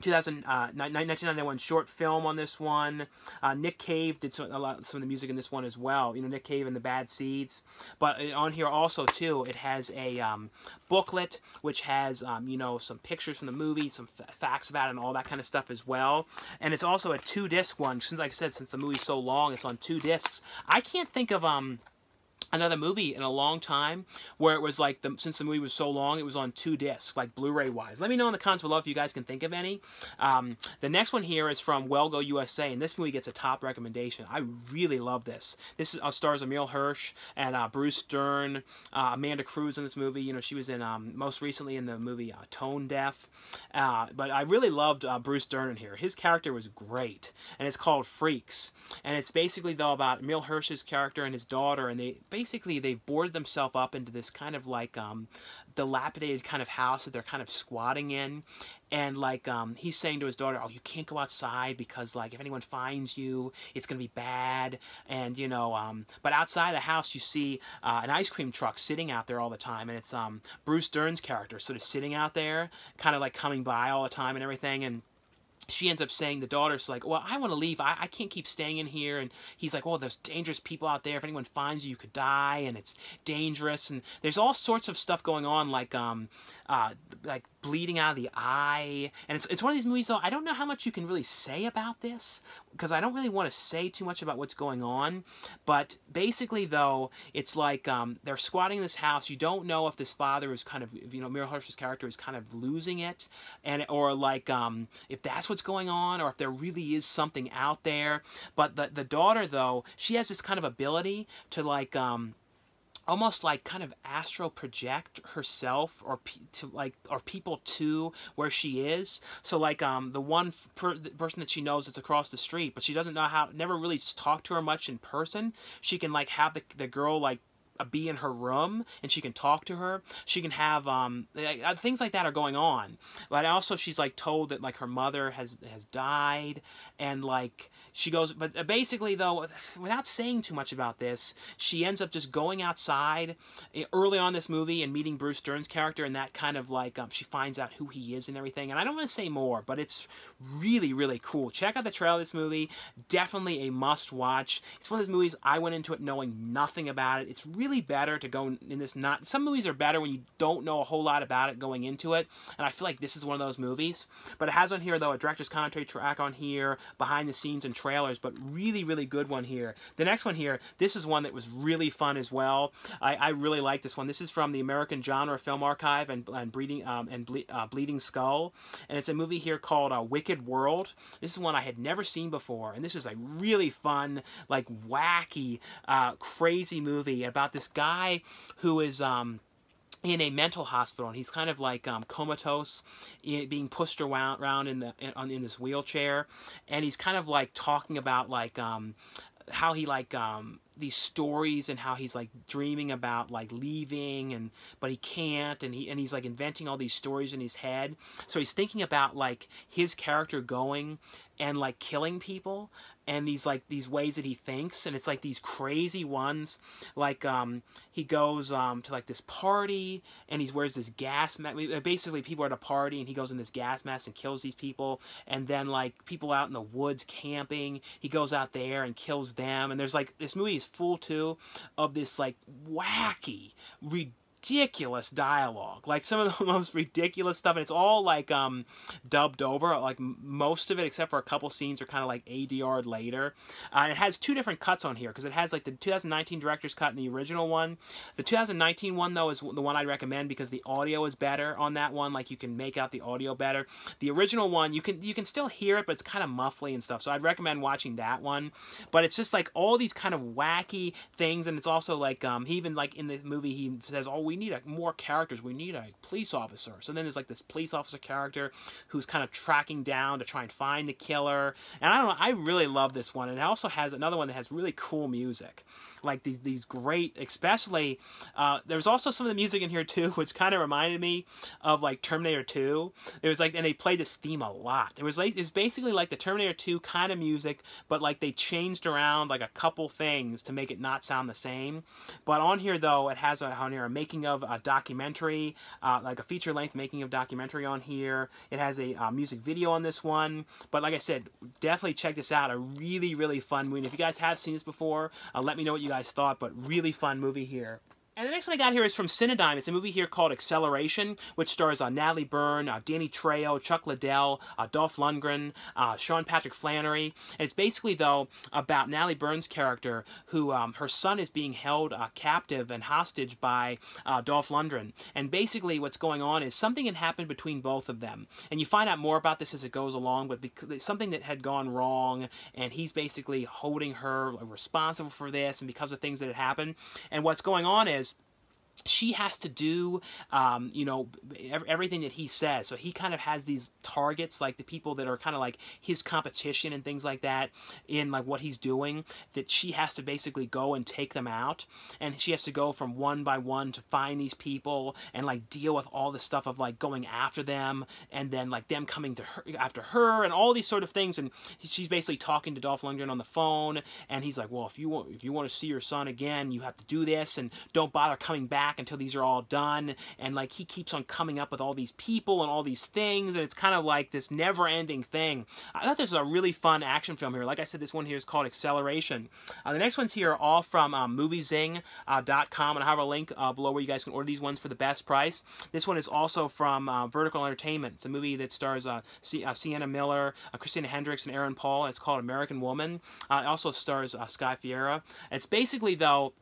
Speaker 1: 2000, uh, 1991 short film on this one. Uh, Nick Cave did some, a lot, some of the music in this one as well. You know, Nick Cave and the Bad Seeds. But uh, on here also, too, it has a um, booklet which has, um, you know, some pictures from the movie, some facts about it, and all that kind of stuff as well. And it's also a two-disc one. Since, like I said, since the movie's so long, it's on two discs. I can't think of... um another movie in a long time where it was like the, since the movie was so long it was on two discs like blu-ray wise let me know in the comments below if you guys can think of any. Um, the next one here is from well go usa and this movie gets a top recommendation. I really love this. This uh, stars Emile hirsch and uh, bruce dern uh, amanda crew in this movie. You know she was in um, most recently in the movie uh, tone deaf. Uh, but i really loved uh, bruce dern in here. His character was great and it's called freaks. And it's basically though about emile hirsch's character and his daughter and they basically they boarded themselves up into this kind of like um, dilapidated kind of house that they're kind of squatting in. And like um, he's saying to his daughter oh you can't go outside because like if anyone finds you it's gonna be bad. And you know um, but outside the house you see uh, an ice cream truck sitting out there all the time. And it's um, Bruce Dern's character sort of sitting out there kind of like coming by all the time and everything. And she ends up saying the daughter's like, well, I want to leave. I, I can't keep staying in here. And he's like, well, there's dangerous people out there. If anyone finds you, you could die, and it's dangerous. And there's all sorts of stuff going on, like um, uh, like bleeding out of the eye. And it's, it's one of these movies, though, I don't know how much you can really say about this, because I don't really want to say too much about what's going on. But basically, though, it's like um, they're squatting in this house. You don't know if this father is kind of, you know, Emile Hirsch's character is kind of losing it, and or like um, if that's what's going on, or if there really is something out there. But the, the daughter, though, she has this kind of ability to like... Um, almost like kind of astral project herself or to like or people to where she is. So like um the one per the person that she knows that's across the street but she doesn't know how never really talk to her much in person she can like have the, the girl like be in her room and she can talk to her. She can have um, uh, things like that are going on. But also she's like told that like her mother has has died and like she goes. But uh, basically though, without saying too much about this, she ends up just going outside eh, early on this movie and meeting Bruce Dern's character and that kind of like um, she finds out who he is and everything. And I don't want to say more, but it's really really cool. Check out the trailer of this movie. Definitely a must watch. It's one of those movies I went into it knowing nothing about it. It's really really better to go in this not some movies are better when you don't know a whole lot about it going into it and i feel like this is one of those movies. But it has on here though a director's commentary track on here behind the scenes and trailers but really really good one here. The next one here this is one that was really fun as well. I, I really like this one. This is from the american genre film archive and, and breeding um, and ble uh, bleeding skull and it's a movie here called uh, wicked world. This is one i had never seen before and this is a really fun like wacky uh, crazy movie about this this guy who is um, in a mental hospital and he's kind of like um, comatose being pushed around, around in the in, in this wheelchair and he's kind of like talking about like um, how he like um, these stories and how he's like dreaming about like leaving and but he can't and he and he's like inventing all these stories in his head. So he's thinking about like his character going and like killing people and these like these ways that he thinks. And it's like these crazy ones. Like um he goes um to like this party and he wears this gas mask basically people are at a party and he goes in this gas mask and kills these people. And then like people out in the woods camping he goes out there and kills them. And there's like this movie is full too of this like wacky ridiculous ridiculous dialogue. Like some of the [laughs] most ridiculous stuff and it's all like um dubbed over. Like most of it except for a couple scenes are kind of like adr later. Uh, it has two different cuts on here because it has like the 2019 director's cut and the original one. The 2019 one though is the one i'd recommend because the audio is better on that one. Like you can make out the audio better. The original one you can you can still hear it but it's kind of muffly and stuff so i'd recommend watching that one. But it's just like all these kind of wacky things and it's also like um he even like in the movie he says oh we need a, more characters. We need a police officer. So then there's like this police officer character who's kind of tracking down to try and find the killer. And I don't know, I really love this one. And it also has another one that has really cool music. Like these, these great, especially, uh, there's also some of the music in here too, [laughs] which kind of reminded me of like Terminator 2. It was like, and they played this theme a lot. It was like, it's basically like the Terminator 2 kind of music, but like they changed around like a couple things to make it not sound the same. But on here though, it has a, on here a making of a documentary, uh, like a feature length making of documentary on here. It has a uh, music video on this one. But like I said, definitely check this out. A really, really fun movie. if you guys have seen this before, uh, let me know what you guys thought. But really fun movie here. And the next one I got here is from Cinedigm. It's a movie here called Acceleration, which stars uh, Natalie Burn, uh, Danny Trejo, Chuck Liddell, uh, Dolph Lundgren, uh, Sean Patrick Flanery. And it's basically, though, about Natalie Burn's character, who um, her son is being held uh, captive and hostage by uh, Dolph Lundgren. And basically, what's going on is something had happened between both of them. And you find out more about this as it goes along, but something that had gone wrong, and he's basically holding her responsible for this, and because of things that had happened. And what's going on is she has to do, um, you know, everything that he says. So he kind of has these targets, like the people that are kind of like his competition and things like that, in like what he's doing. That she has to basically go and take them out, and she has to go from one by one to find these people and like deal with all the stuff of like going after them, and then like them coming to her after her, and all these sort of things. And she's basically talking to Dolph Lundgren on the phone, and he's like, "Well, if you want, if you want to see your son again, you have to do this, and don't bother coming back." Back until these are all done. And like he keeps on coming up with all these people and all these things. And it's kind of like this never ending thing. I thought this was a really fun action film here. Like I said, this one here is called Acceleration. Uh, the next ones here are all from um, MovieZyng.com. Uh, and I have a link uh, below where you guys can order these ones for the best price. This one is also from uh, Vertical Entertainment. It's a movie that stars uh, uh, Sienna Miller, Christina Hendricks, and Aaron Paul. It's called American Woman. it also stars Sky Ferreira. It's basically, though,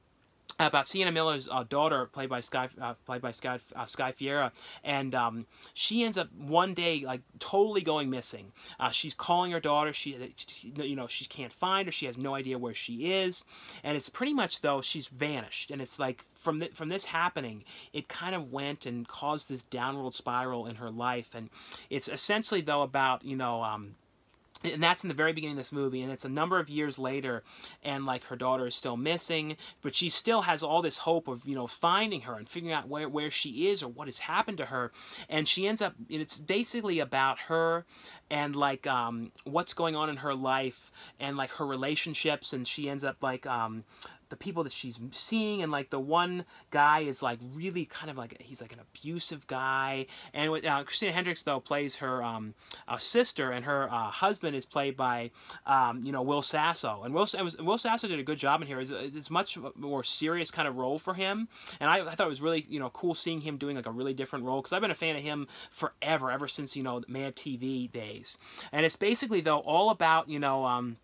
Speaker 1: about Sienna Miller's uh, daughter, played by Sky, uh, played by Sky, uh, Sky Ferreira, and um, she ends up one day like totally going missing. Uh, she's calling her daughter. She, you know, she can't find her. She has no idea where she is, and it's pretty much though she's vanished. And it's like from the, from this happening, it kind of went and caused this downward spiral in her life. And it's essentially though about you know. Um, and that's in the very beginning of this movie and it's a number of years later and like her daughter is still missing but she still has all this hope of you know finding her and figuring out where, where she is or what has happened to her and she ends up it's basically about her and like um, what's going on in her life and like her relationships and she ends up like um, the people that she's seeing and like the one guy is like really kind of like he's like an abusive guy. And with, uh, Christina Hendricks though plays her um, uh, sister and her uh, husband is played by um, you know Will Sasso. And Will, was, Will Sasso did a good job in here. It's, it's much more serious kind of role for him. And I, I, thought it was really you know cool seeing him doing like a really different role because I've been a fan of him forever ever since you know Mad TV days. And it's basically though all about you know um,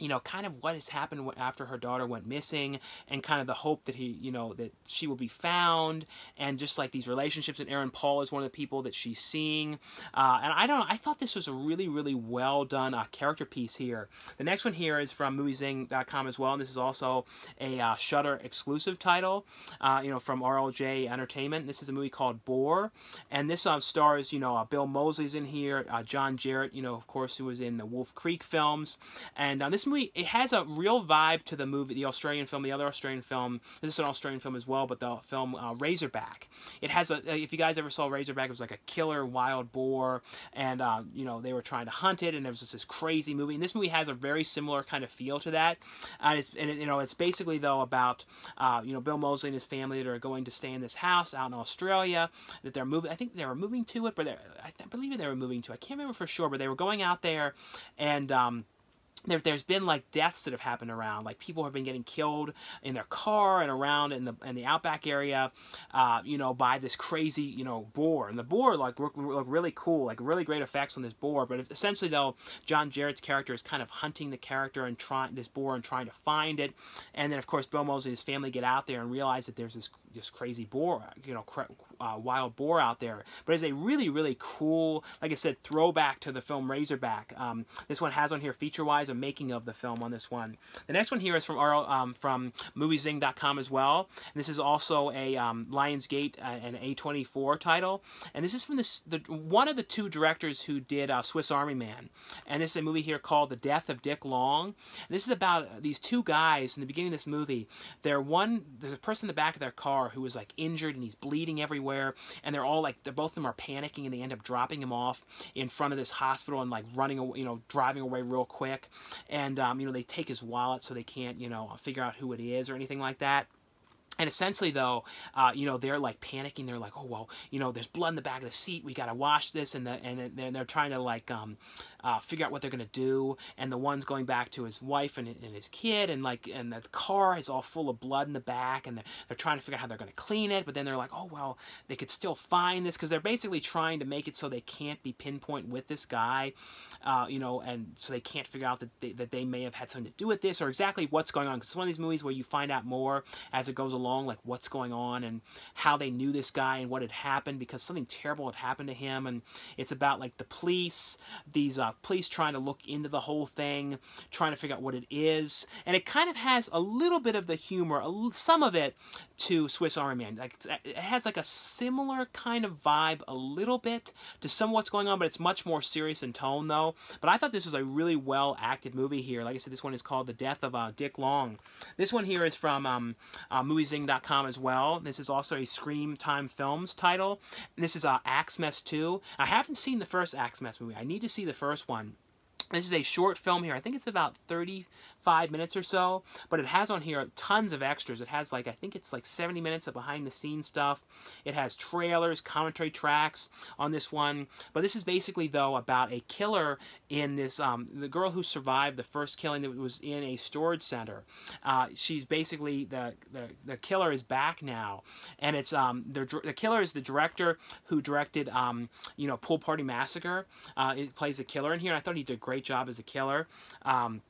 Speaker 1: you know, kind of what has happened after her daughter went missing and kind of the hope that he, you know, that she will be found and just like these relationships. And Aaron Paul is one of the people that she's seeing. Uh, and I don't know, I thought this was a really, really well done uh, character piece here. The next one here is from MovieZyng.com as well. And this is also a uh, Shudder exclusive title, uh, you know, from RLJ Entertainment. This is a movie called Boar. And this um, stars, you know, uh, Bill Moseley's in here, uh, John Jarratt, you know, of course, who was in the Wolf Creek films. And this it has a real vibe to the movie, the Australian film, the other Australian film. This is an Australian film as well, but the film uh, Razorback. It has a, uh, if you guys ever saw Razorback, it was like a killer wild boar, and um, you know they were trying to hunt it, and there was just this crazy movie. And this movie has a very similar kind of feel to that. And it's, and it, you know, it's basically though about, uh, you know, Bill Moseley and his family that are going to stay in this house out in Australia. That they're moving. I think they were moving to it, but I, I believe they were moving to. I can't remember for sure, but they were going out there, and. Um, there, there's been like deaths that have happened around like people have been getting killed in their car and around in the in the outback area uh, you know by this crazy you know boar. And the boar like look, look really cool like really great effects on this boar. But essentially though John Jarratt's character is kind of hunting the character and trying this boar and trying to find it. And then of course Bill Moseley and his family get out there and realize that there's this just crazy boar, you know, uh, wild boar out there. But it's a really, really cool, like I said, throwback to the film Razorback. Um, this one has on here feature-wise a making of the film on this one. The next one here is from um, from MovieZyng.com as well. And this is also a um, Lionsgate uh, and A24 title. And this is from this, the one of the two directors who did uh, Swiss Army Man. And this is a movie here called The Death of Dick Long. And this is about these two guys in the beginning of this movie. They're one, there's a person in the back of their car who is like injured and he's bleeding everywhere. And they're all like, they're both of them are panicking and they end up dropping him off in front of this hospital and like running away, you know, driving away real quick. And, um, you know, they take his wallet so they can't, you know, figure out who it is or anything like that. And essentially, though, uh, you know, they're like panicking. They're like, "Oh well, you know, there's blood in the back of the seat. We gotta wash this." And the, and they're, they're trying to like um, uh, figure out what they're gonna do. And the one's going back to his wife and, and his kid, and like, and the car is all full of blood in the back, and they're, they're trying to figure out how they're gonna clean it. But then they're like, "Oh well, they could still find this," because they're basically trying to make it so they can't be pinpoint with this guy, uh, you know, and so they can't figure out that they, that they may have had something to do with this or exactly what's going on. Because it's one of these movies where you find out more as it goes along along, like what's going on and how they knew this guy and what had happened because something terrible had happened to him. And it's about like the police, these uh, police trying to look into the whole thing, trying to figure out what it is. And it kind of has a little bit of the humor, some of it to Swiss Army Man. Like it has like a similar kind of vibe a little bit to some what's going on, but it's much more serious in tone though. But I thought this was a really well acted movie here. Like I said, this one is called The Death of uh, Dick Long. This one here is from um, uh, MovieZyng.com as well. This is also a Scream Time Films title. This is uh, Axe Mess 2. I haven't seen the first Axe Mess movie. I need to see the first one. This is a short film here. I think it's about 30 five minutes or so, but it has on here tons of extras. It has like, I think it's like 70 minutes of behind the scenes stuff. It has trailers, commentary tracks on this one. But this is basically though about a killer in this, um, the girl who survived the first killing that was in a storage center. Uh, she's basically, the, the, the killer is back now. And it's, um, the, the killer is the director who directed, um, you know, Pool Party Massacre. Uh, it plays the killer in here. And I thought he did a great job as a killer. Um,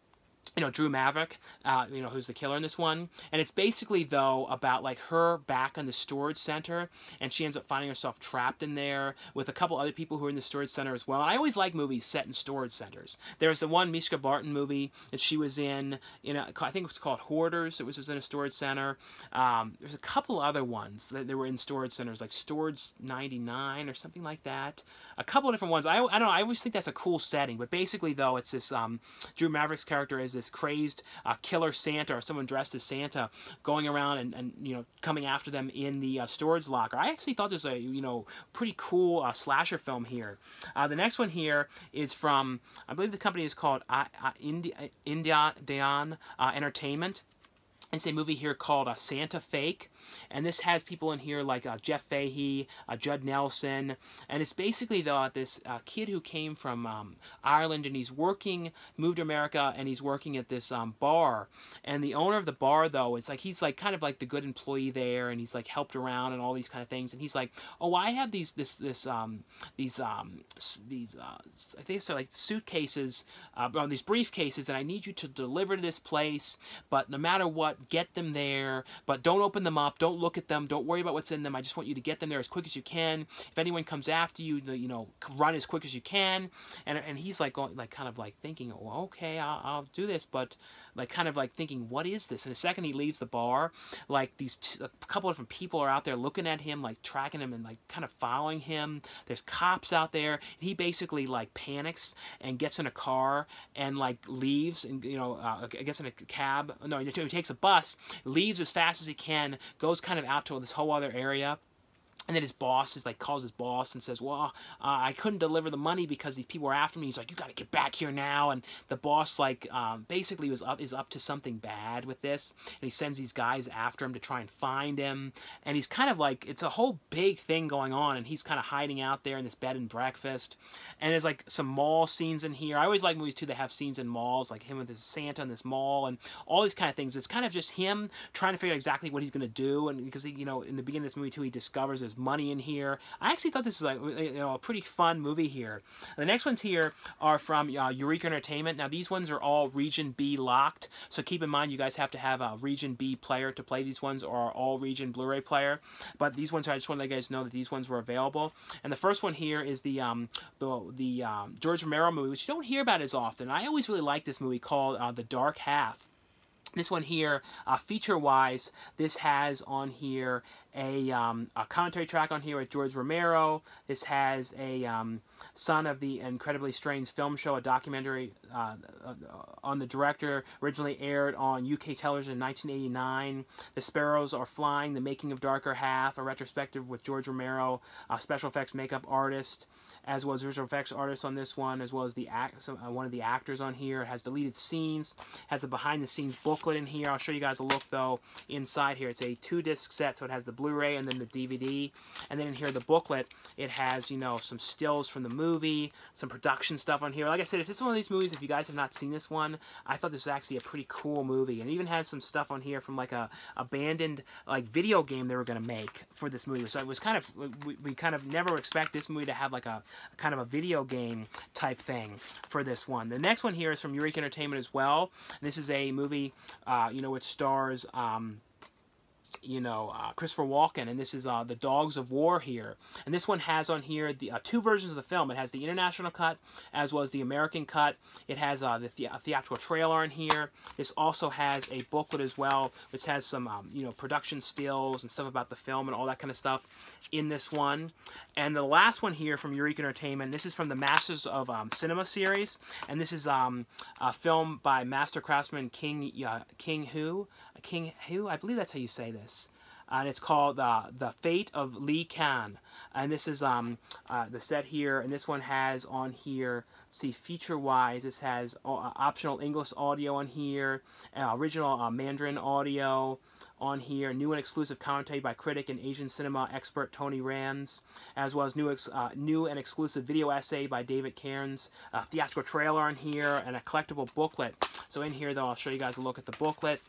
Speaker 1: you know, Drew Marvick, uh, you know, who's the killer in this one. And it's basically, though, about, like, her back in the storage center, and she ends up finding herself trapped in there with a couple other people who are in the storage center as well. And I always like movies set in storage centers. There's the one Mischa Barton movie that she was in, in a, I think it was called Hoarders. It was, in a storage center. Um, there's a couple other ones that they were in storage centers, like Storage 99 or something like that. A couple different ones. I, I don't know, I always think that's a cool setting. But basically, though, it's this, um, Drew Marvick's character is this crazed uh, killer Santa or someone dressed as Santa going around and, and you know coming after them in the uh, storage locker. I actually thought was a you know pretty cool uh, slasher film here. Uh, the next one here is from I believe the company is called uh, uh, India India Dayan Entertainment. It's a movie here called uh, Santa Fake, and this has people in here like uh, Jeff Fahey, uh, Judd Nelson, and it's basically the, this uh, kid who came from um, Ireland and he's working, moved to America, and he's working at this um, bar, and the owner of the bar though, it's like he's like kind of like the good employee there, and he's like helped around and all these kind of things, and he's like, oh, I have these this this um these um these uh, I think so like suitcases, uh, these briefcases that I need you to deliver to this place, but no matter what get them there, but don't open them up, don't look at them, don't worry about what's in them. I just want you to get them there as quick as you can. If anyone comes after you, you know, run as quick as you can. And and he's like going, like kind of like thinking, oh, okay, I'll, I'll do this, but like kind of like thinking, what is this? And the second he leaves the bar, like these a couple different people are out there looking at him, like tracking him and like kind of following him. There's cops out there. And he basically like panics and gets in a car and like leaves and you know uh, gets in a cab. No, he takes a bus leaves as fast as he can, goes kind of out to this whole other area. And then his boss is like calls his boss and says, "Well, uh, I couldn't deliver the money because these people were after me." He's like, "You got to get back here now!" And the boss like um, basically was up is up to something bad with this, and he sends these guys after him to try and find him. And he's kind of like it's a whole big thing going on, and he's kind of hiding out there in this bed and breakfast. And there's like some mall scenes in here. I always like movies too that have scenes in malls, like him with his Santa in this mall, and all these kind of things. It's kind of just him trying to figure out exactly what he's gonna do, and because he, you know, in the beginning of this movie too, he discovers There's money in here. I actually thought this was like you know a pretty fun movie here. The next ones here are from uh, Eureka Entertainment. Now these ones are all Region B locked, so keep in mind you guys have to have a Region B player to play these ones, or all Region Blu-ray player. But these ones, I just want to let you guys know that these ones were available. And the first one here is the um, the the um, George Romero movie, which you don't hear about as often. I always really like this movie called uh, The Dark Half. This one here, uh, feature-wise, this has on here a, um, a, commentary track on here with George Romero. This has a um, Son of the Incredibly Strange Film Show, a documentary uh, uh, on the director, originally aired on UK television in 1989. The Sparrows Are Flying, The Making of Darker Half, a retrospective with George Romero, a special effects makeup artist as well as visual effects artists on this one, as well as the act, some, uh, one of the actors on here. It has deleted scenes, has a behind-the-scenes booklet in here. I'll show you guys a look, though, inside here. It's a two-disc set, so it has the Blu-ray and then the DVD. And then in here, the booklet, it has, you know, some stills from the movie, some production stuff on here. Like I said, if this is one of these movies, if you guys have not seen this one, I thought this was actually a pretty cool movie. And even has some stuff on here from, like, a abandoned, like, video game they were going to make for this movie. So it was kind of, we, we kind of never expect this movie to have, like, a, kind of a video game type thing for this one. The next one here is from Eureka Entertainment as well. This is a movie, uh, you know, it stars... Um, you know, uh, Christopher Walken, and this is uh, the Dogs of War here. And this one has on here the uh, two versions of the film. It has the international cut as well as the American cut. It has uh, the, the theatrical trailer in here. This also has a booklet as well, which has some, um, you know, production stills and stuff about the film and all that kind of stuff in this one. And the last one here from Eureka Entertainment, this is from the Masters of um, Cinema series, and this is um, a film by master craftsman King uh, King Hu. King Hu, I believe that's how you say this. And it's called uh, The Fate of Lee Khan. And this is um, uh, the set here, and this one has on here, see feature-wise, this has uh, optional English audio on here, uh, original uh, Mandarin audio, on here. New and exclusive commentary by critic and Asian cinema expert Tony Rayns, as well as new uh, new and exclusive video essay by David Cairns, a theatrical trailer on here, and a collectible booklet. So in here, though, I'll show you guys a look at the booklet.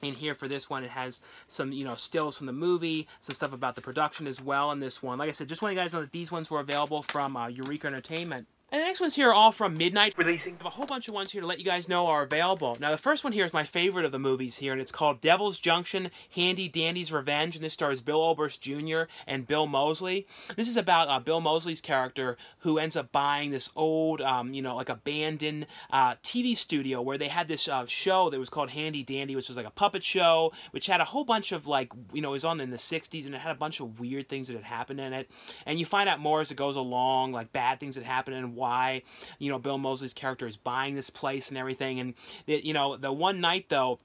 Speaker 1: In here for this one, it has some, you know, stills from the movie, some stuff about the production as well in this one. Like I said, just want you guys to know that these ones were available from uh, Eureka Entertainment. And the next ones here are all from Midnight Releasing. I have a whole bunch of ones here to let you guys know are available. Now, the first one here is my favorite of the movies here, and it's called Devil's Junction, Handy Dandy's Revenge, and this stars Bill Oberst Jr. and Bill Moseley. This is about uh, Bill Moseley's character who ends up buying this old, um, you know, like abandoned uh, TV studio where they had this uh, show that was called Handy Dandy, which was like a puppet show, which had a whole bunch of like, you know, it was on in the 60s, and it had a bunch of weird things that had happened in it. And you find out more as it goes along, like bad things that happened and why, you know, Bill Moseley's character is buying this place and everything. And, you know, the one night, though,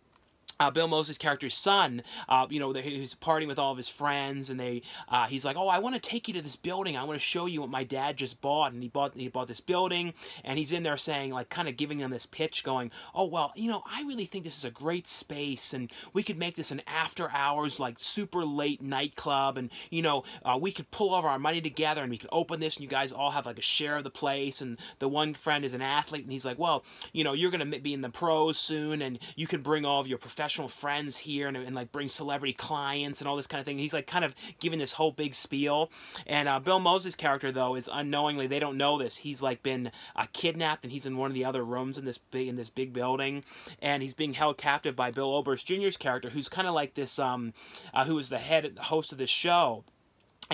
Speaker 1: uh, Bill Moseley's character's son, uh, you know, he's partying with all of his friends, and they, uh, he's like, "Oh, I want to take you to this building. I want to show you what my dad just bought." And he bought, he bought this building, and he's in there saying, like, kind of giving them this pitch, going, "Oh, well, you know, I really think this is a great space, and we could make this an after-hours, like, super late nightclub, and you know, uh, we could pull all of our money together, and we could open this, and you guys all have like a share of the place." And the one friend is an athlete, and he's like, "Well, you know, you're gonna be in the pros soon, and you can bring all of your professional." Professional friends here and, and, like bring celebrity clients and all this kind of thing. He's like kind of giving this whole big spiel. And uh, Bill Moseley's character though is unknowingly they don't know this. He's like been uh, kidnapped and he's in one of the other rooms in this big in this big building, and he's being held captive by Bill Oberst Jr.'s character, who's kind of like this um, uh, who is the head host of this show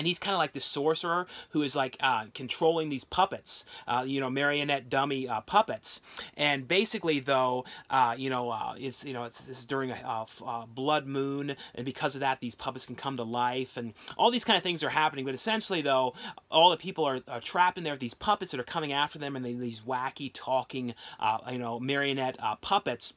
Speaker 1: and he's kind of like the sorcerer who is like uh, controlling these puppets, uh, you know, marionette dummy uh, puppets. And basically, though, uh, you know, uh, it's you know, it's, is during a, a, blood moon, and because of that, these puppets can come to life, and all these kind of things are happening. But essentially, though, all the people are, are trapped in there. These puppets that are coming after them, and they, these wacky talking, uh, you know, marionette puppets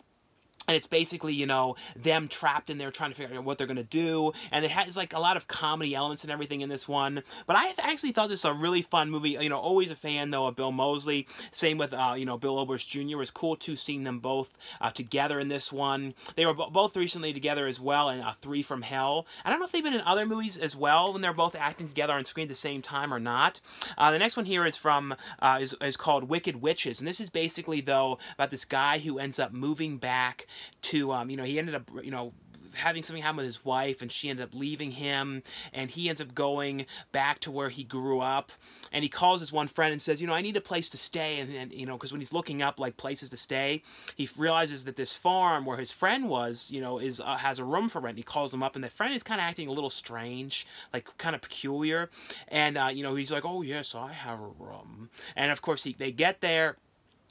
Speaker 1: and it's basically you know them trapped in there trying to figure out what they're gonna do. And it has like a lot of comedy elements and everything in this one. But i actually thought this was a really fun movie. You know always a fan though of bill moseley. Same with uh, you know bill oberst jr it was cool to seeing them both uh, together in this one. They were both recently together as well in uh, three from hell. I don't know if they've been in other movies as well when they're both acting together on screen at the same time or not. Uh, the next one here is from uh, is, is called wicked witches. And this is basically though about this guy who ends up moving back to, um, you know, he ended up, you know, having something happen with his wife, and she ended up leaving him, and he ends up going back to where he grew up, and he calls his one friend and says, you know, I need a place to stay, and, and you know, because when he's looking up like places to stay, he realizes that this farm where his friend was, you know, is uh, has a room for rent. He calls him up, and the friend is kind of acting a little strange, like kind of peculiar, and uh, you know, he's like, oh yes, I have a room, and of course he, they get there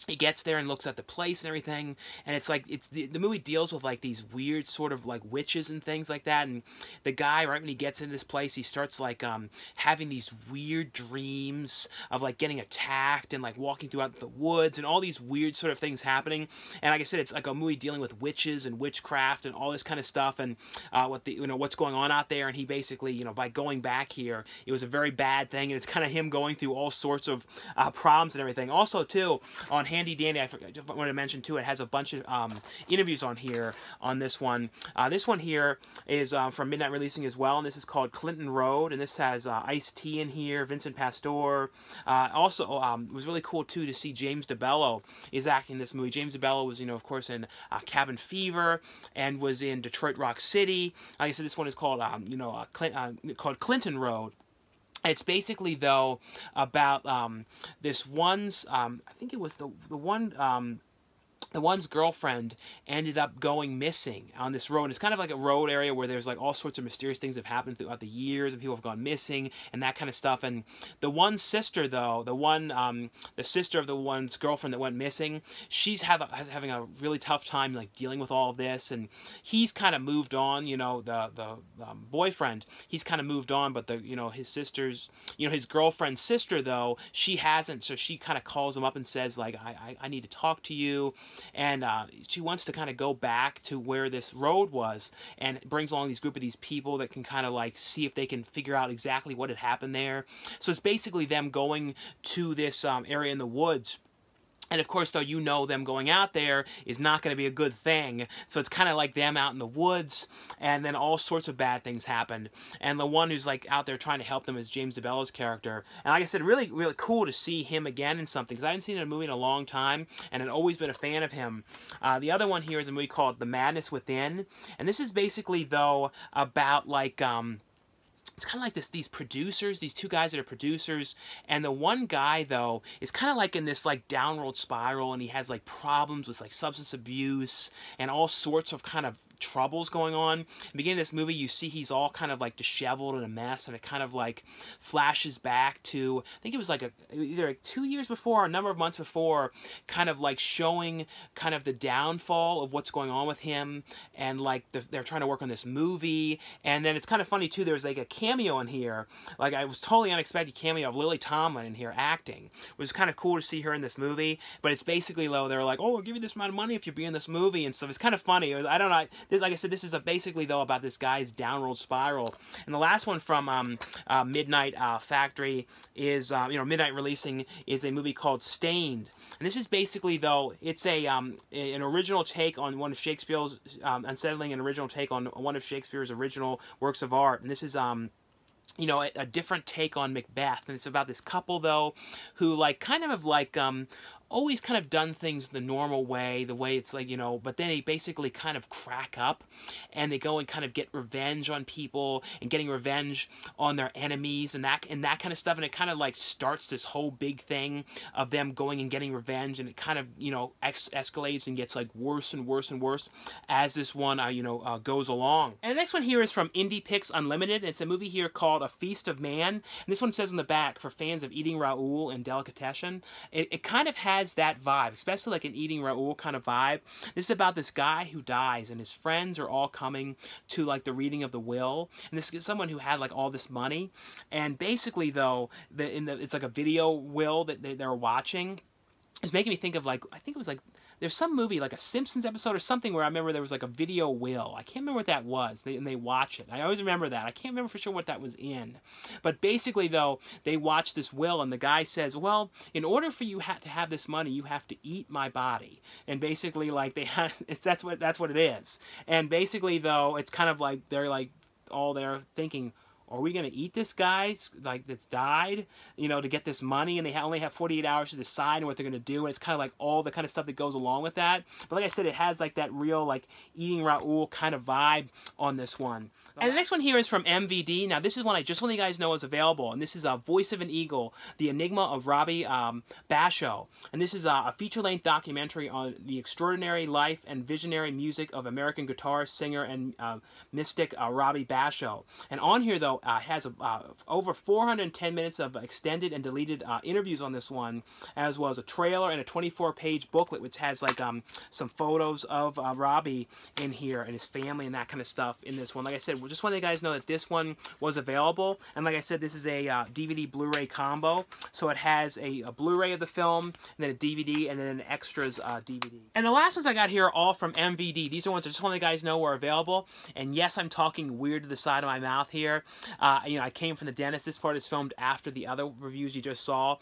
Speaker 1: he gets there and looks at the place and everything and it's like it's the, the movie deals with like these weird sort of like witches and things like that and the guy right when he gets into this place he starts like um having these weird dreams of like getting attacked and like walking throughout the woods and all these weird sort of things happening and like i said it's like a movie dealing with witches and witchcraft and all this kind of stuff and uh what the you know what's going on out there and he basically you know by going back here it was a very bad thing and it's kind of him going through all sorts of uh, problems and everything. Also too on Handy Dandy, I, forgot, wanted to mention too, it has a bunch of um, interviews on here on this one. Uh, this one here is uh, from Midnight Releasing as well, and this is called Clinton Road, and this has uh, Ice-T in here, Vincent Pastore. Uh, also, um, it was really cool too to see James DeBello is acting in this movie. James DeBello was, you know, of course, in uh, Cabin Fever and was in Detroit Rock City. Like I said, this one is called, um, you know, uh, Clint, called Clinton Road. It's basically though about um, this one's. Um, I think it was the the one. Um, the one's girlfriend ended up going missing on this road. And It's kind of like a road area where there's like all sorts of mysterious things have happened throughout the years, and people have gone missing and that kind of stuff. And the one sister, though, the one, um, the sister of the one's girlfriend that went missing, she's have, having a really tough time like dealing with all of this. And he's kind of moved on. You know, the the um, boyfriend, he's kind of moved on, but the you know his sister's, you know his girlfriend's sister though, she hasn't. So she kind of calls him up and says like, I, I I need to talk to you and uh, she wants to kind of go back to where this road was and brings along these group of these people that can kind of like see if they can figure out exactly what had happened there. So it's basically them going to this um, area in the woods and of course, though, you know them going out there is not going to be a good thing. So it's kind of like them out in the woods, and then all sorts of bad things happen. And the one who's like out there trying to help them is James DeBello's character. And like I said, really, really cool to see him again in something because I hadn't seen a movie in a long time, and I'd always been a fan of him. Uh, the other one here is a movie called The Madness Within, and this is basically though about like um it's kind of like this these producers these two guys that are producers and the one guy though is kind of like in this like downward spiral and he has like problems with like substance abuse and all sorts of kind of troubles going on. The beginning of this movie, you see he's all kind of like disheveled and a mess, and it kind of like flashes back to I think it was like a either like two years before or a number of months before, kind of like showing kind of the downfall of what's going on with him, and like the, they're trying to work on this movie, and then it's kind of funny too. There's like a cameo in here, like I was totally unexpected cameo of Lily Tomlin in here acting. It was kind of cool to see her in this movie, but it's basically though they're like, oh, we'll give you this amount of money if you be in this movie and stuff. It's kind of funny. I don't know like I said, this is basically though about this guy's downward spiral. And the last one from um, uh, Midnight uh, Factory is, um, you know, Midnight Releasing is a movie called Stained. And this is basically though it's a um, an original take on one of Shakespeare's um, unsettling an original take on one of Shakespeare's original works of art. And this is um you know, a, a, different take on Macbeth, and it's about this couple though, who like kind of like um always kind of done things the normal way, the way it's like, you know, but then they basically kind of crack up and they go and kind of get revenge on people and getting revenge on their enemies and that and that kind of stuff and it kind of like starts this whole big thing of them going and getting revenge and it kind of, you know, ex- escalates and gets like worse and worse and worse as this one uh, you know, uh, goes along. And the next one here is from Indie Pix Unlimited. It's a movie here called A Feast of Man. And this one says in the back for fans of eating Raoul and delicatessen. It, it kind of has has that vibe, especially like an eating Raoul kind of vibe. This is about this guy who dies, and his friends are all coming to like the reading of the will. And this is someone who had like all this money, and basically though, the in the it's like a video will that they, they're watching. It's making me think of like I think it was like there's some movie, like a Simpsons episode or something, where I remember there was like a video will. I can't remember what that was. They, and they watch it. I always remember that. I can't remember for sure what that was in. But basically, though, they watch this will, and the guy says, "Well, in order for you ha- to have this money, you have to eat my body." And basically, like they [laughs] that's what that's what it is. And basically, though, it's kind of like they're like all there thinking are we going to eat this guy like that's died, you know, to get this money? And they only have 48 hours to decide what they're going to do. And it's kind of like all the kind of stuff that goes along with that. But like I said, it has like that real like eating Raoul kind of vibe on this one. And the next one here is from MVD. Now, this is one I just want you guys know is available. And this is a Voice of an Eagle, The Enigma of Robbie um, Basho. And this is a, a feature-length documentary on the extraordinary life and visionary music of American guitarist, singer, and uh, mystic uh, Robbie Basho. And on here, though, uh, has a, uh, over 410 minutes of extended and deleted uh, interviews on this one, as well as a trailer and a 24-page booklet, which has like um, some photos of uh, Robbie in here and his family and that kind of stuff in this one. Like I said, just want you guys know that this one was available. And like I said, this is a uh, DVD Blu-ray combo. So it has a, a Blu-ray of the film, and then a DVD, and then an extras uh, DVD. And the last ones I got here are all from MVD. These are ones I just want you guys know were available. And yes, I'm talking weird to the side of my mouth here. Uh, you know, I came from the dentist. This part is filmed after the other reviews you just saw.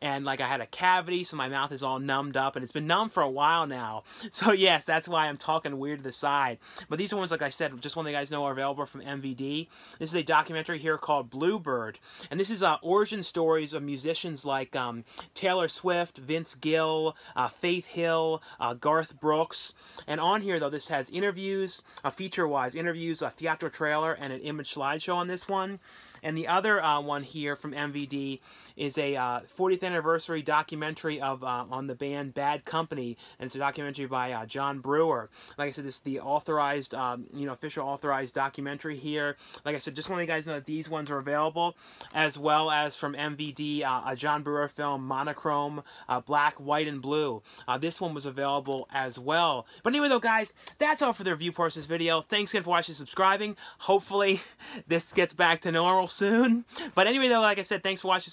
Speaker 1: And like I had a cavity, so my mouth is all numbed up. And it's been numb for a while now. [laughs] So yes, that's why I'm talking weird to the side. But these are ones, like I said, just want you guys know are available from MVD. This is a documentary here called Bluebird. And this is uh, origin stories of musicians like um, Taylor Swift, Vince Gill, uh, Faith Hill, uh, Garth Brooks. And on here, though, this has interviews, uh, feature-wise interviews, a theatrical trailer, and an image slideshow on this one. And the other uh, one here from MVD is a uh, 40th anniversary documentary of uh, on the band Bad Company, and it's a documentary by uh, John Brewer. Like I said, this is the authorized, um, you know, official authorized documentary here. Like I said, just want you guys know that these ones are available, as well as from MVD, uh, a John Brewer film, Monochrome, uh, Black, White, and Blue. this one was available as well. But anyway, though, guys, that's all for the review portion of this video. Thanks again for watching subscribing. Hopefully, [laughs] this gets back to normal soon. But anyway, though, like I said, thanks for watching